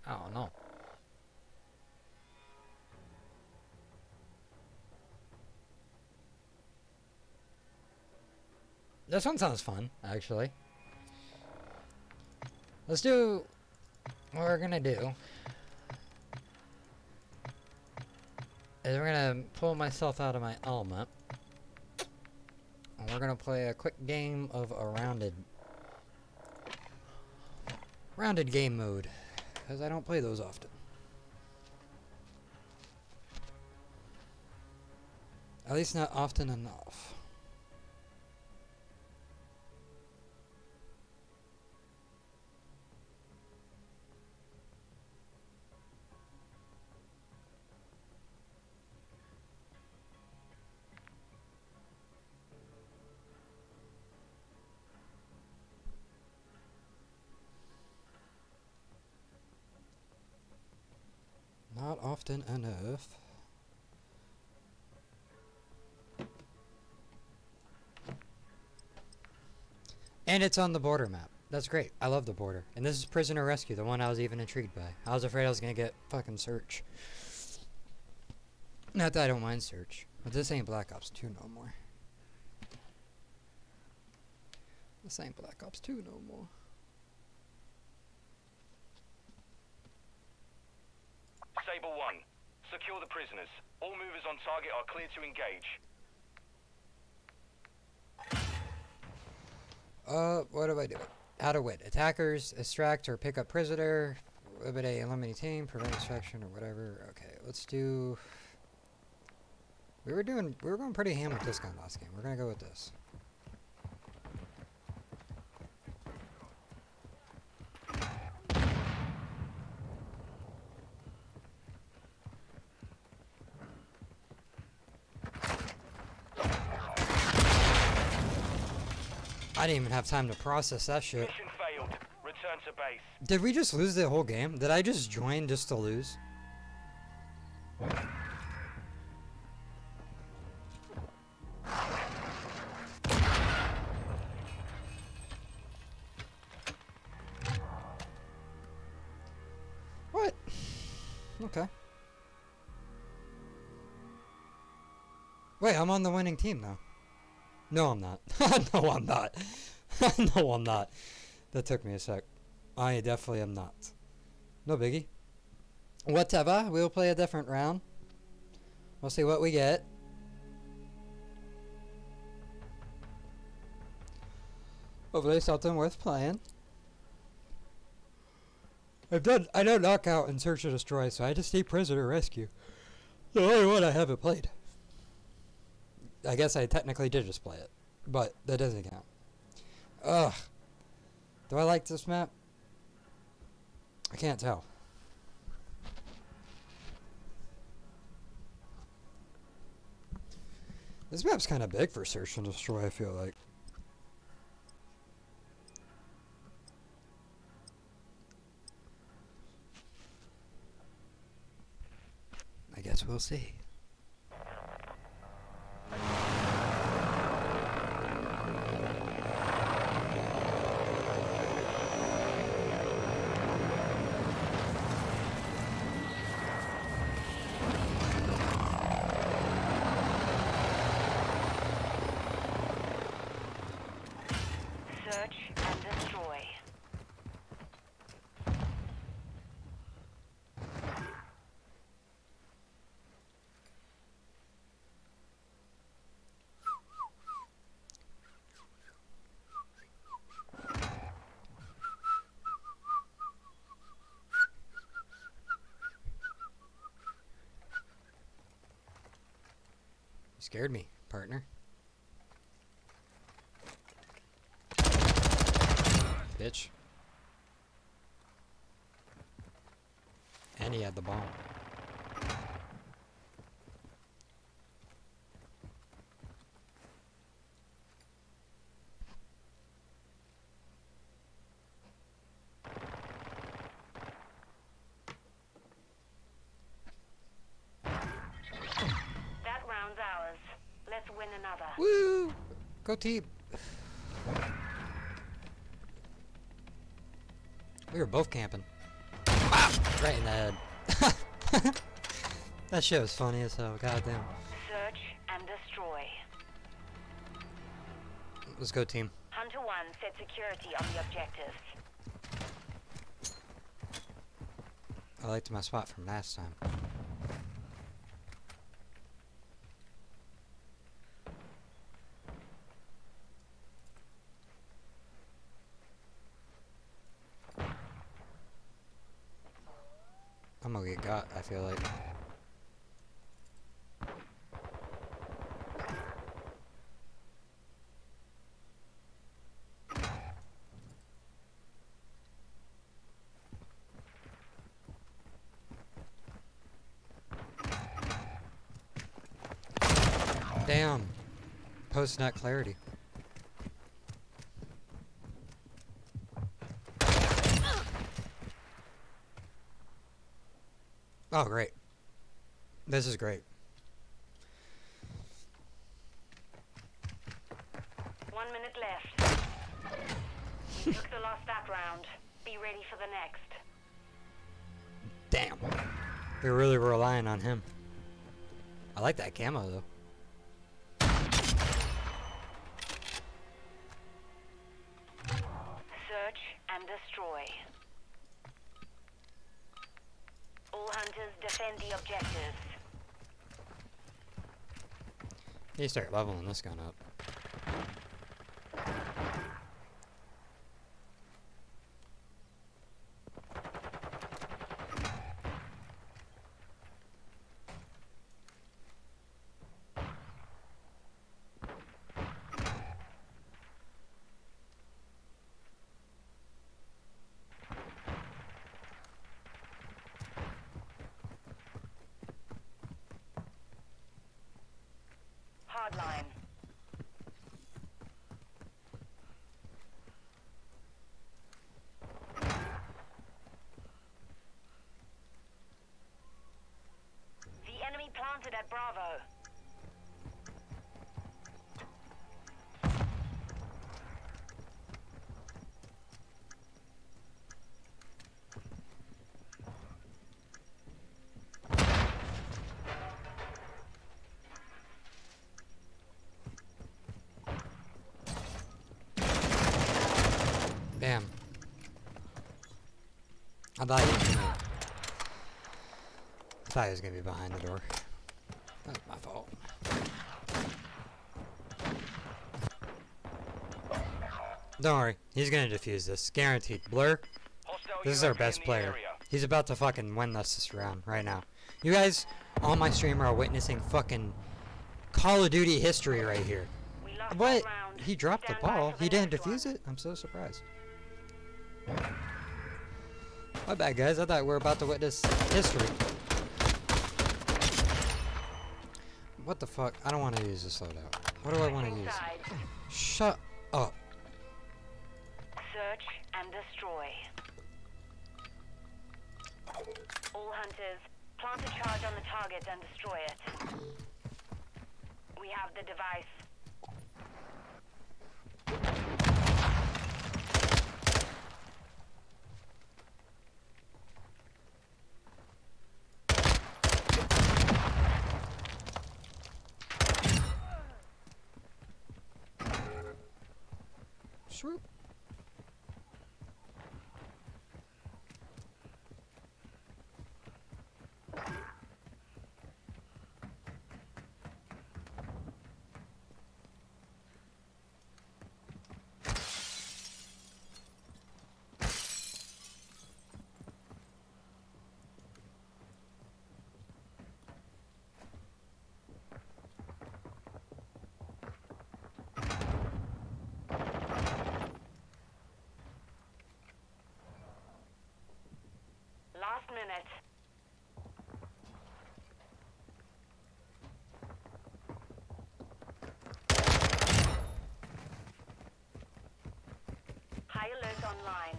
I don't know. This one sounds fun, actually. Let's do what we're gonna do. Is we're gonna pull myself out of my element. And we're gonna play a quick game of a rounded rounded game mode. Because I don't play those often. At least not often enough. Often enough. And it's on the border map. That's great. I love the border. And this is Prisoner Rescue, the one I was even intrigued by. I was afraid I was going to get fucking Search. Not that I don't mind Search. But this ain't Black Ops 2 no more. This ain't Black Ops 2 no more. Sable 1. Secure the prisoners. All movers on target are clear to engage. Uh, what do I do? How to win. Attackers, extract or pick up prisoner, eliminate eliminate team, prevent extraction or whatever. Okay, let's do... We were doing, we were going pretty ham with this gun last game. We're gonna go with this. I didn't even have time to process that shit. Mission failed. Return to base. Did we just lose the whole game? Did I just join just to lose? What? Okay. Wait, I'm on the winning team now. No, I'm not. no, I'm not. no, I'm not. That took me a sec. I definitely am not. No biggie. Whatever. We'll play a different round. We'll see what we get. Hopefully something worth playing. I've done I know knockout and search and destroy, so I just need prisoner rescue. The only one I haven't played. I guess I technically did just play it, but that doesn't count. Ugh. Do I like this map? I can't tell. This map's kind of big for search and destroy, I feel like. I guess we'll see. Search and destroy. You scared me, partner. Bitch. And he had the bomb. That round's ours. Let's win another. Woo! Go team! We were both camping. Right in the head. that shit was funny as hell, goddamn. Search and destroy. Let's go team. Hunter 1 set security on the objectives. I liked my spot from last time. I'm I feel like. Damn. Post not clarity. Oh, great. This is great. One minute left. We took the loss that round. Be ready for the next. Damn. We really relying on him. I like that camo though. You start leveling this gun up. Bravo. Damn. I thought he was gonna. I thought he was gonna be behind the door. That was my fault. Don't worry, he's gonna defuse this, guaranteed. Blur, this is our best player. He's about to fucking win us this round right now. You guys on my stream are witnessing fucking Call of Duty history right here. We What? He dropped the ball. He didn't defuse it. I'm so surprised. My bad, guys. I thought we were about to witness history. What the fuck? I don't want to use this loadout. What do I want to use? Shut up. Search and destroy. All hunters, plant a charge on the target and destroy it. We have the device. Swoop. Last minute. High alert online.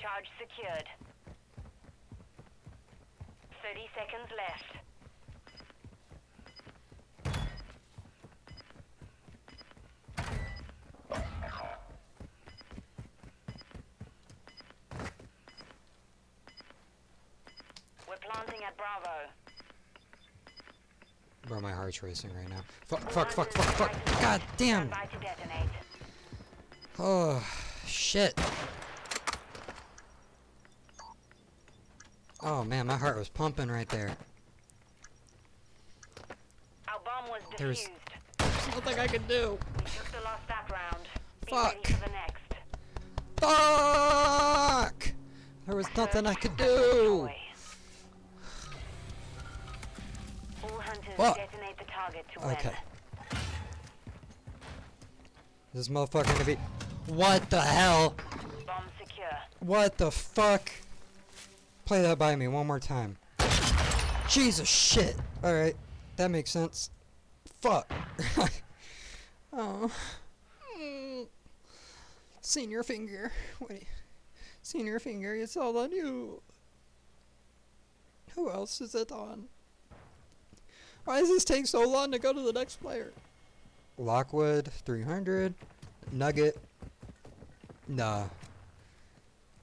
Charge secured. 30 seconds left. We're planting at Bravo. Bro, my heart's racing right now. Fuck, fuck, fuck, fuck, fuck. God damn. Stand by to detonate. Oh, shit. Oh man, my heart was pumping right there. Our bomb was There's- defused. There's nothing I can do. We took the lost that round. Be Fuck. for the next. Fuck! There was nothing I could do. Destroy. All hunters Fuck. detonate the target to win. Okay. This motherfucker gonna be. What the hell? Bomb secure. What the fuck? Play that by me one more time. Jesus shit. Alright, that makes sense. Fuck. oh. Mm. Senior finger. Wait. Senior finger, it's all on you. Who else is it on? Why does this take so long to go to the next player? Lockwood, 300. Nugget. Nah.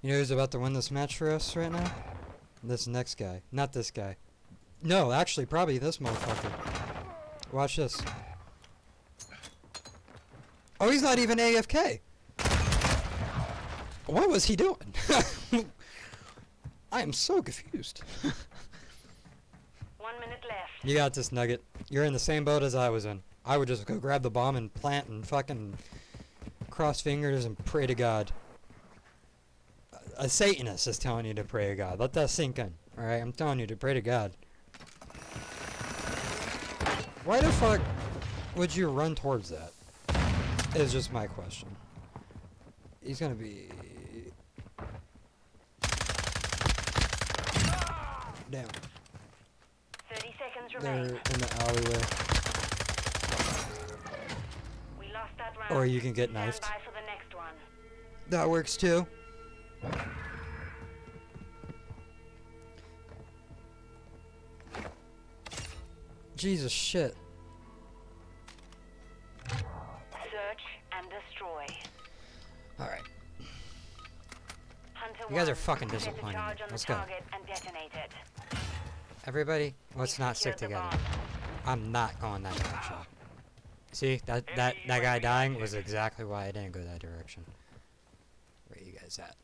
You know who's about to win this match for us right now? This next guy. Not this guy. No, actually, probably this motherfucker. Watch this. Oh, he's not even AFK. What was he doing? I am so confused. One minute left. you got this, Nugget. You're in the same boat as I was in. I would just go grab the bomb and plant and fucking cross fingers and pray to God. A Satanist is telling you to pray to God. Let that sink in. Alright, I'm telling you to pray to God. Why the fuck would you run towards that? Is just my question. He's gonna be. Down. 30 seconds They're remain. in the alleyway. lost that round. Or you can get knifed. for the next one. That works too. Jesus shit. Search and destroy. Alright. Hunter You guys are fucking disappointing charge me. on the Let's go. target and detonate it. Everybody, let's not stick together. I'm not going that direction. See, that that that guy dying was exactly why I didn't go that direction. Where you guys at?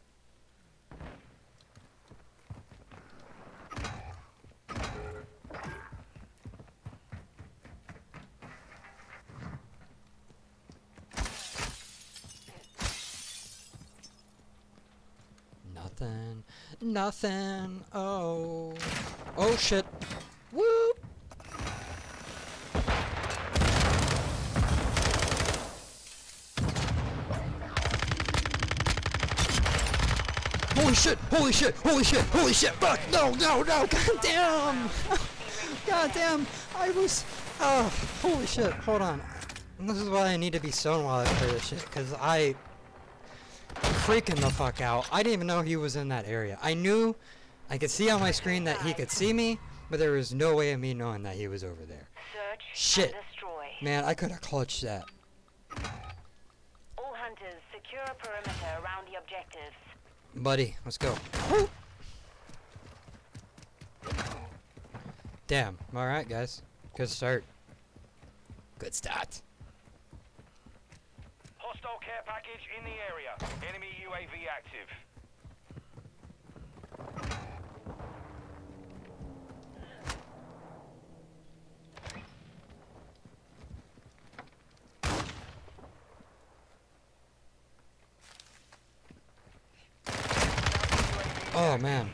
Nothing. Nothing. Oh. Oh shit. Whoop. Holy shit! Holy shit! Holy shit! Holy shit! Fuck! No! No! No! God damn! God damn! I was. Oh! Holy shit! Hold on. This is why I need to be stonewalled for this shit, cause I freaking the fuck out. I didn't even know he was in that area. I knew, I could see on my screen that he could see me, but there was no way of me knowing that he was over there. Search Shit. destroy. Man, I could have clutched that. All hunters, secure a perimeter around the objectives. Buddy, let's go. Damn. Alright, guys. Good start. Good start. Hostile care package in the area. Enemy UAV active. Oh, man.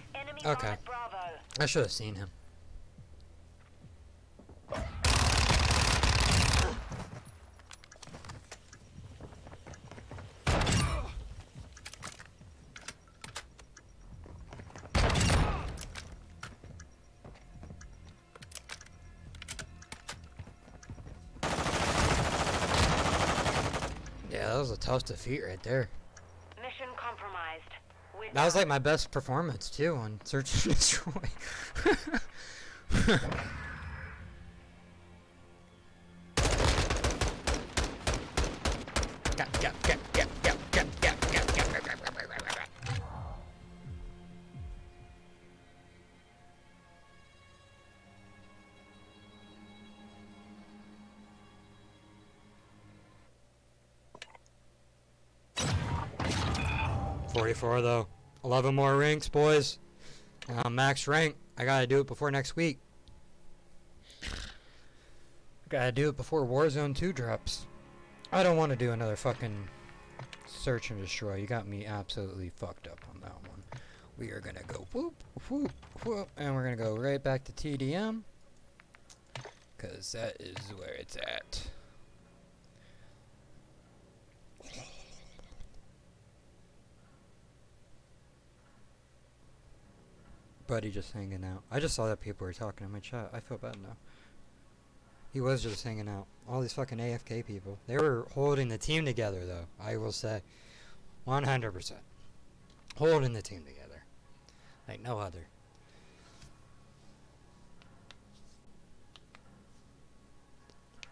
Okay. bomb at Bravo. I should have seen him. Was a tough defeat right there. Mission compromised. We're That was like my best performance too on Search and Destroy. Forty-four though. Eleven more ranks, boys. I'm max rank. I gotta do it before next week. Gotta do it before Warzone 2 drops. I don't want to do another fucking search and destroy. You got me absolutely fucked up on that one. We are gonna go whoop, whoop, whoop, and we're gonna go right back to TDM. Cause that is where it's at. Buddy just hanging out. I just saw that people were talking in my chat. I feel bad now. He was just hanging out. All these fucking AFK people. They were holding the team together, though. I will say. 100%. Holding the team together. Like no other.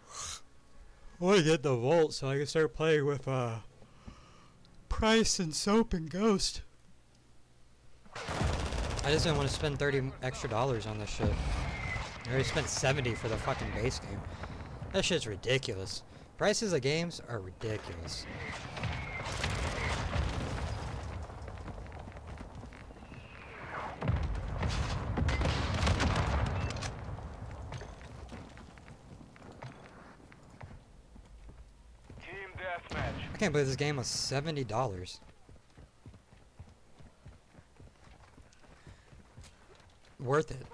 I want to get the vault so I can start playing with uh, Price and Soap and Ghost. I just didn't want to spend 30 extra dollars on this shit. I already spent 70 for the fucking base game. That shit's ridiculous. Prices of games are ridiculous. Team deathmatch. I can't believe this game was $70. Worth it.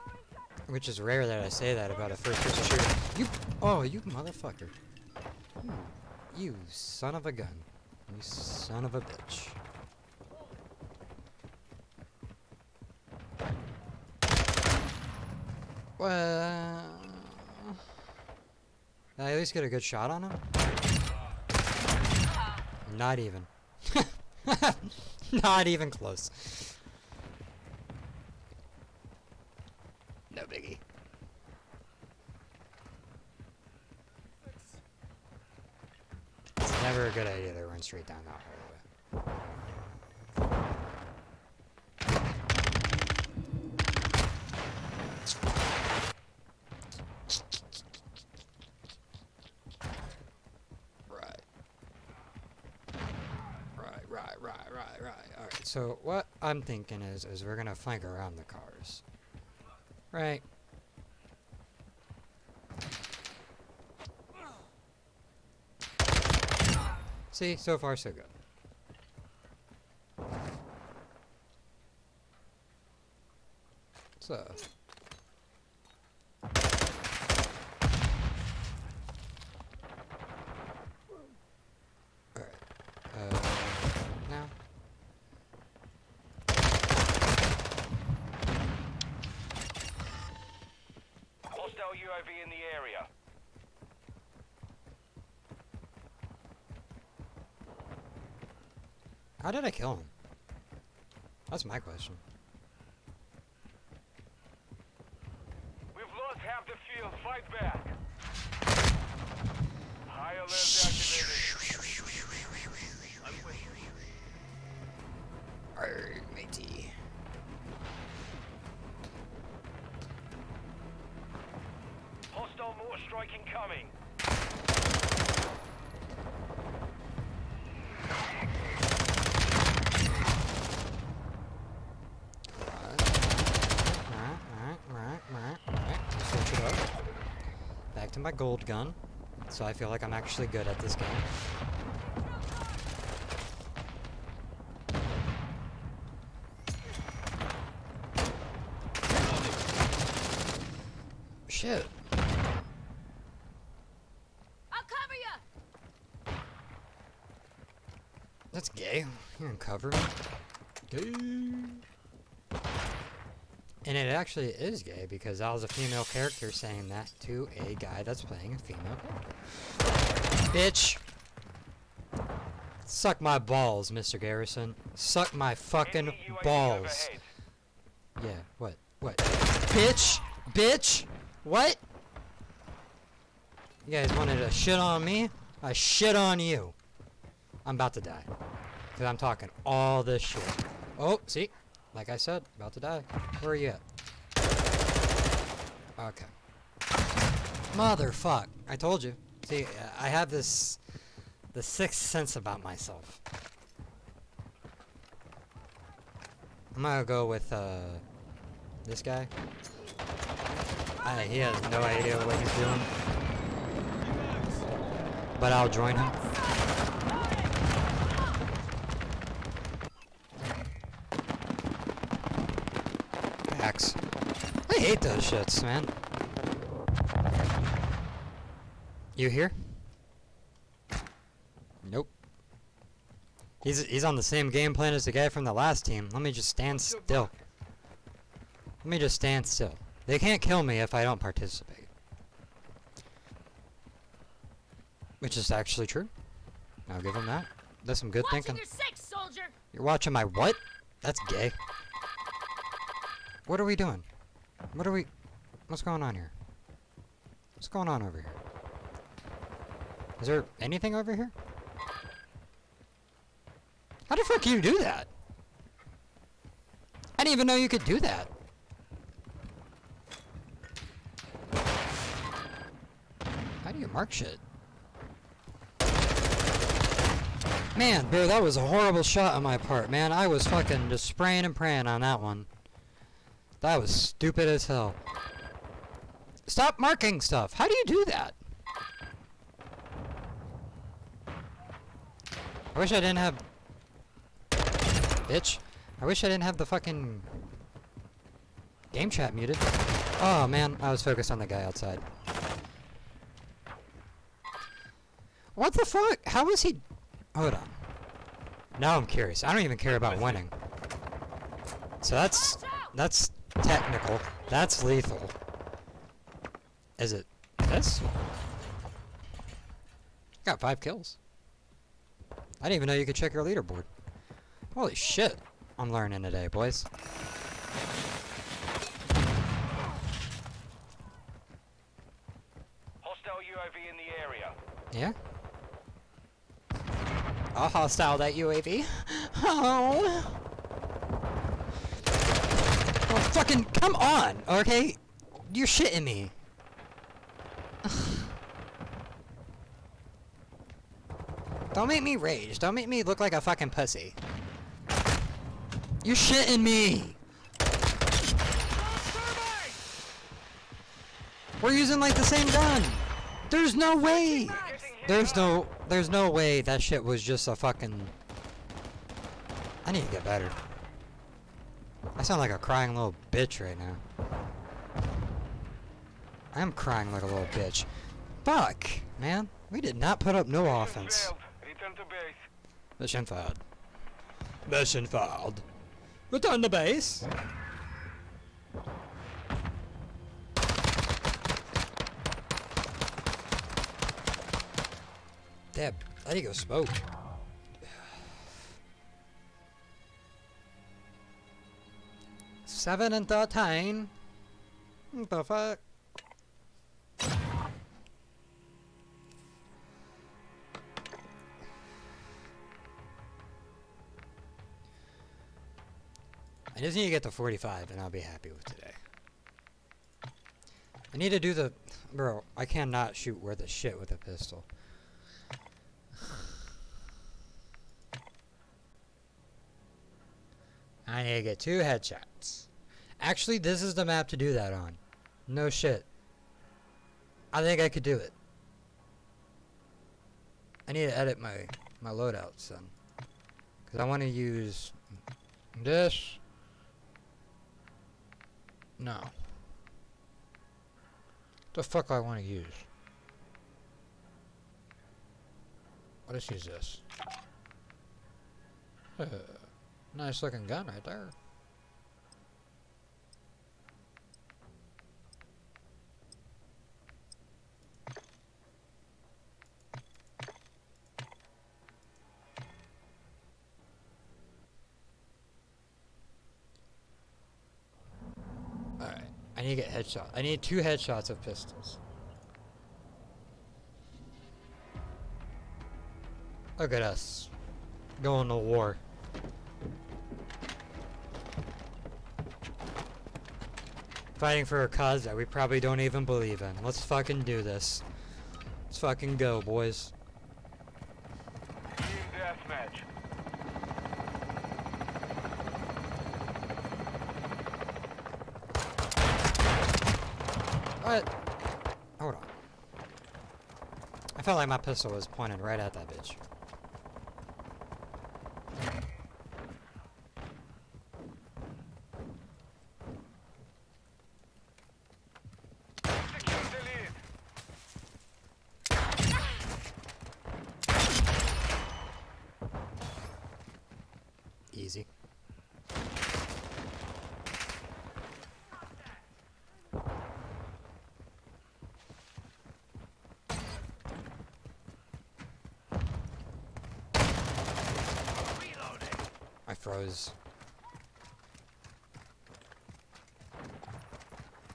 Which is rare that I say that about a first person shooter. You, oh, you motherfucker. You, you son of a gun. You son of a bitch. Well, I at least get a good shot on him? Not even. Not even close. No biggie. It's never a good idea to run straight down that hallway. Right. Right, right, right, right, right. Alright, so what I'm thinking is is we're gonna flank around the cars. Right. See, so far so good. So Alright. Uh now. Hostile UAV in the area. How did I kill him? That's my question. Gun. So I feel like I'm actually good at this game. Shit. I'll cover you. That's gay. You're uncovered. Gay. And it actually is gay because that was a female character saying that to a guy that's playing a female character. Bitch! Suck my balls, Mr. Garrison. Suck my fucking balls. Yeah, what? What? Bitch! Bitch! What? You guys wanted to shit on me? I shit on you. I'm about to die. Because I'm talking all this shit. Oh, see? Like I said, about to die. Where are you at? Okay. Motherfuck. I told you. See, I have this... The sixth sense about myself. I'm gonna go with, uh... This guy. I, he has no idea what he's doing. But I'll join him. Axe. I hate those shits, man. You here? Nope. He's he's on the same game plan as the guy from the last team. Let me just stand still. Let me just stand still. They can't kill me if I don't participate. Which is actually true. I'll give him that. That's some good Watching thinking. your six, soldier. You're watching my what? That's gay. What are we doing? What are we... What's going on here? What's going on over here? Is there anything over here? How the fuck you do that? I didn't even know you could do that. How do you mark shit? Man, bro, that was a horrible shot on my part, man. I was fucking just spraying and praying on that one. That was stupid as hell. Stop marking stuff. How do you do that? I wish I didn't have... Bitch. I wish I didn't have the fucking... Game chat muted. Oh, man. I was focused on the guy outside. What the fuck? How was he... Hold on. Now I'm curious. I don't even care about winning. So that's... That's technical. That's lethal. Is it this? Got five kills. I didn't even know you could check your leaderboard. Holy shit. I'm learning today, boys. Hostile UAV in the area. Yeah? I'll hostile that UAV. Oh. Fucking, come on, okay? You're shitting me. Don't make me rage. Don't make me look like a fucking pussy. You're shitting me. We're using like the same gun. There's no way. There's no, there's no way that shit was just a fucking. I need to get better. I sound like a crying little bitch right now. I am crying like a little bitch. Fuck, man. We did not put up no offense. Return to base. Mission failed. Mission failed. Return to base. Deb, I need to go smoke. Seven and thirteen. What the fuck? I just need to get to 45 and I'll be happy with today. I need to do the... Bro, I cannot shoot worth a shit with a pistol. I need to get two headshots. Actually, this is the map to do that on. No shit. I think I could do it. I need to edit my, my loadouts then. Because I want to use this. No. The fuck I want to use? Let's use this. Uh, nice looking gun right there. Alright. I need to get headshot. I need two headshots of pistols. Look at us. Going to war. Fighting for a cause that we probably don't even believe in. Let's fucking do this. Let's fucking go, boys. Team deathmatch. What? Hold on. I felt like my pistol was pointed right at that bitch. Secure the lead. Easy. I froze.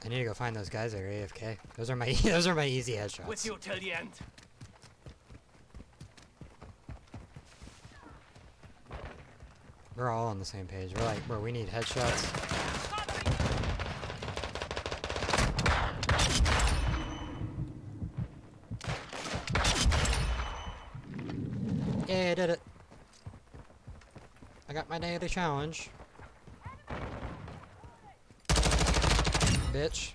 I need to go find those guys that are AFK. Those are my those are my easy headshots. With you till the end. We're all on the same page. We're like, bro, we need headshots. Yeah, I did it. I got my daily challenge. Bitch.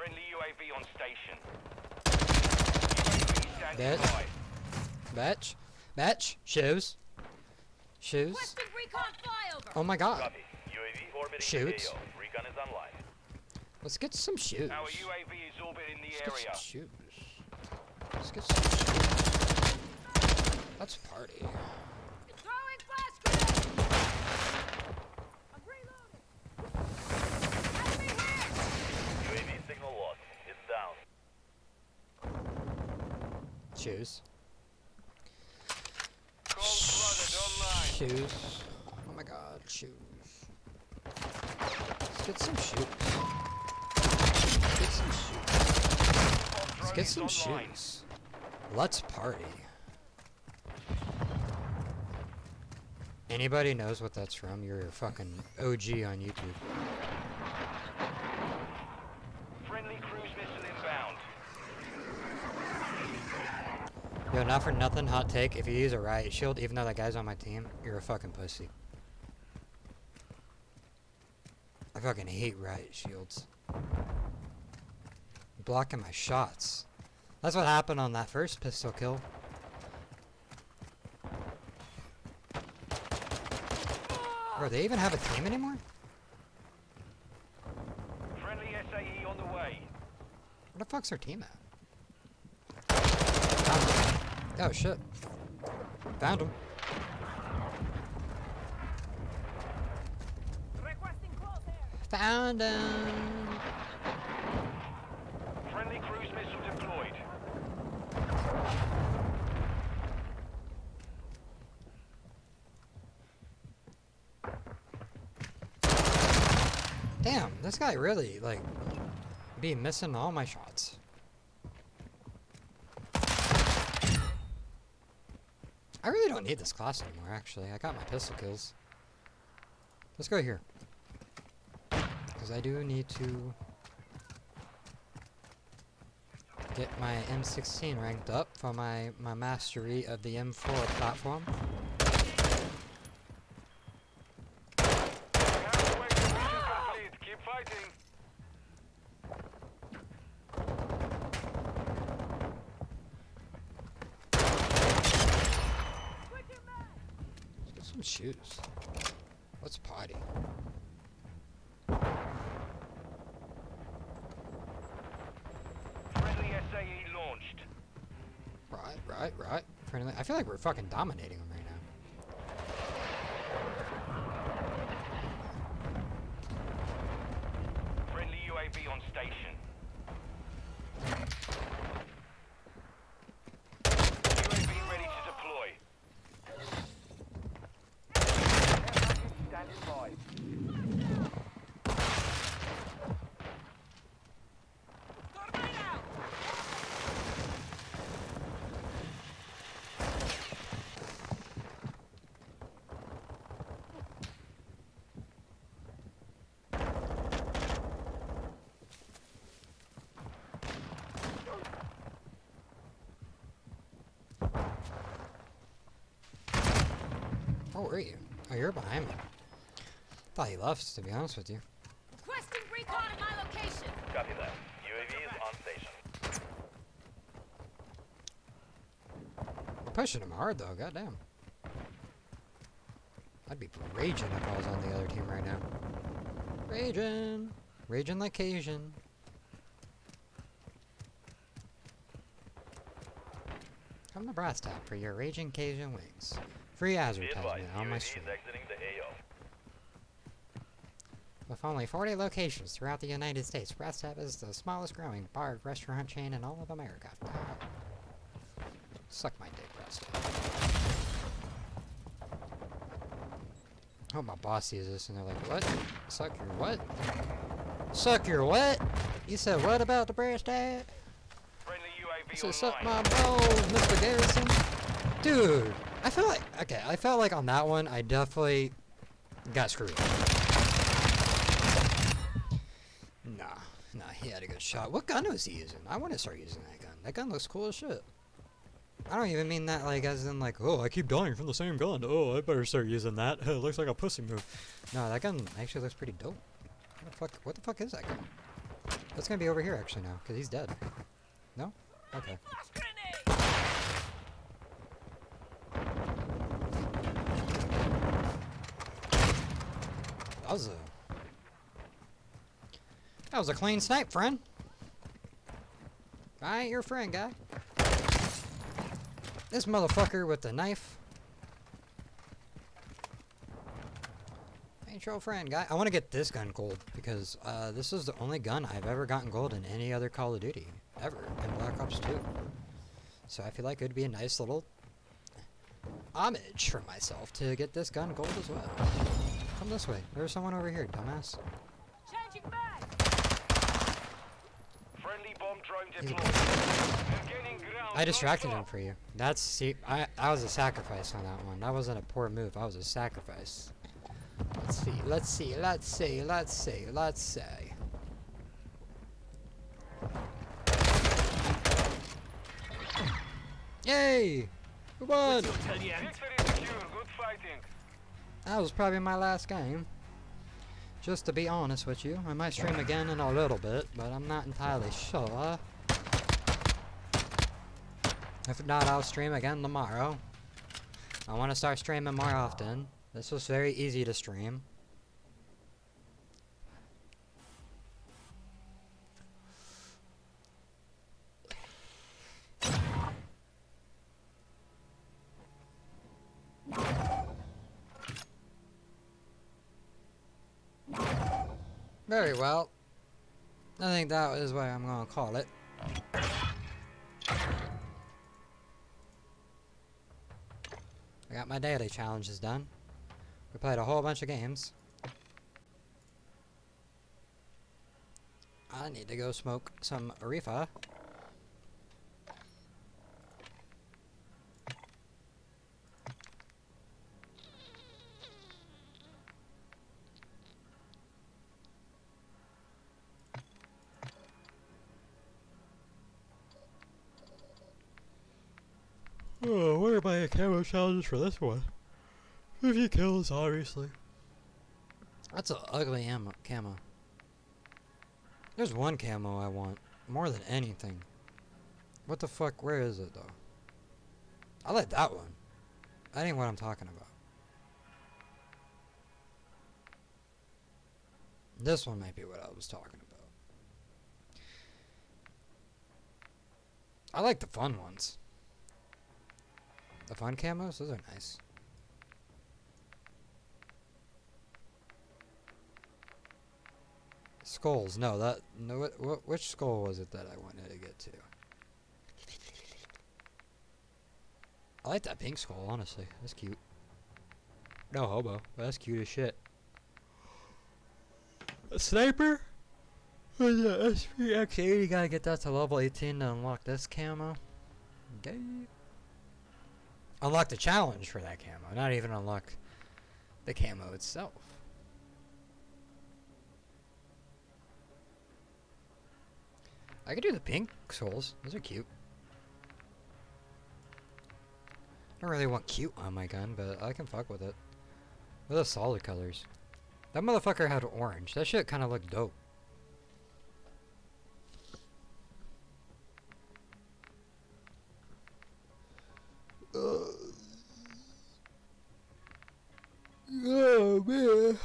Friendly UAV on station. UAV standing Dead. by. Batch. Batch. Shoes. Shoes. Recon flyover. Oh my god. Copy. UAV Shoots. Recon is online. Let's get some shoes. Our UAV is orbiting the Let's get area. some shoes. Let's get some shoes. Let's party. Throwing flash Shoes. Shoes. Oh my god, shoes. Let's get some shoes. Let's get some shoes. Let's get some shoes. Let's party. Anybody knows what that's from? You're fucking OG on YouTube. Yo, not for nothing, hot take. If you use a riot shield, even though that guy's on my team, you're a fucking pussy. I fucking hate riot shields. Blocking my shots. That's what happened on that first pistol kill. Bro, they even have a team anymore? Friendly SAE on the way. Where the fuck's our team at? Found him. Oh shit. Found him. Requesting close air. Found him. Friendly cruise missile deployed. Damn, this guy really, like, be missing all my shots. I really don't need this class anymore, actually. I got my pistol kills. Let's go here. Because I do need to get my M16 ranked up for my, my mastery of the M4 platform. Counterweight mission complete. Keep fighting. Let's get some shoes. Let's party. Friendly SAE launched. Right, right. I feel like we're fucking dominating them right now. Friendly UAV on station. UAV ready to deploy. Standing by. Tornado! Oh, where are you? Oh, you're behind me. Thought he left, to be honest with you. Requesting recon at my location. Copy that. UAV is on station. We're pushing him hard, though. Goddamn. I'd be raging if I was on the other team right now. Raging. Raging like Cajun. Come to Brass Tap for your Raging Cajun wings. Free advertisement on my stream. is exiting the AO. With only 40 locations throughout the United States, Brass Tap is the smallest growing bar restaurant chain in all of America. Suck my dick, Brass Tap. Oh, my boss sees this and they're like, what? Suck your what? Suck your what? You said what about the Brass? Friendly UAV So suck my balls, Mr. Garrison. Dude, I feel like, okay, I felt like on that one, I definitely got screwed. Nah, nah, he had a good shot. What gun was he using? I want to start using that gun. That gun looks cool as shit. I don't even mean that like as in like, oh, I keep dying from the same gun. Oh, I better start using that. it looks like a pussy move. No, that gun actually looks pretty dope. What the fuck? What the fuck is that gun? That's gonna be over here actually now, cause he's dead. No? Okay. Was a that was a clean snipe, friend. I ain't your friend, guy. This motherfucker with the knife. Ain't your friend, guy. I want to get this gun gold because uh, this is the only gun I've ever gotten gold in any other Call of Duty ever in Black Ops 2. So I feel like it would be a nice little homage for myself to get this gun gold as well. Come this way. There's someone over here, dumbass. Changing back. Friendly bomb drone deployed. They're. I distracted him for you. That's see, I I was a sacrifice on that one. That wasn't a poor move. I was a sacrifice. Let's see. Let's see. Let's see. Let's see. Let's see. Yay! We won! Victory secure. Good fighting. That was probably my last game. Just to be honest with you, I might stream again in a little bit, but I'm not entirely sure. If not, I'll stream again tomorrow. I want to start streaming more often. This was very easy to stream. Very well. I think that is what I'm gonna call it. I got my daily challenges done. We played a whole bunch of games. I need to go smoke some Arifa. Oh, what are my camo challenges for this one? 50 kills, obviously. That's an ugly ammo, camo. There's one camo I want, more than anything. What the fuck, where is it though? I like that one. That ain't what I'm talking about. This one might be what I was talking about. I like the fun ones. The fun camos, those are nice. Skulls, no, that no. What which skull was it that I wanted to get to? I like that pink skull, honestly. That's cute. No hobo, that's cute as shit. A sniper? Oh, yeah, SPX80, gotta get that to level 18 to unlock this camo. Okay. Unlock the challenge for that camo, not even unlock the camo itself. I could do the pink souls. Those are cute. I don't really want cute on my gun, but I can fuck with it. With the solid colors. That motherfucker had orange. That shit kind of looked dope. Oh man.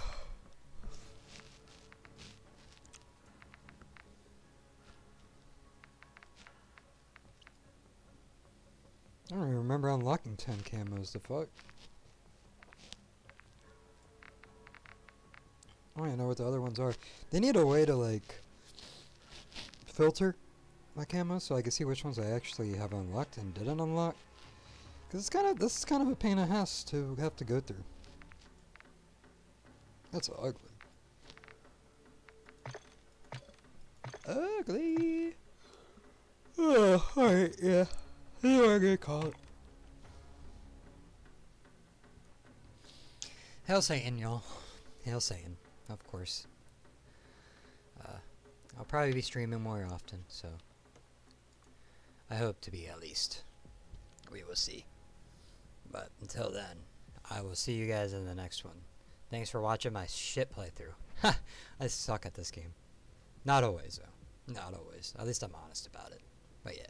I don't even remember unlocking 10 camos, the fuck? I don't even know what the other ones are. They need a way to, like, filter my camos so I can see which ones I actually have unlocked and didn't unlock. Because it's kind of, this is kind of a pain in the ass to have to go through. That's ugly. Ugly! Oh, alright, yeah. That's what I'm gonna call it. Hail Satan, y'all. Hail Satan, of course. Uh, I'll probably be streaming more often, so. I hope to be at least. We will see. But until then, I will see you guys in the next one. Thanks for watching my shit playthrough. Ha! I suck at this game. Not always, though. Not always. At least I'm honest about it. But yeah.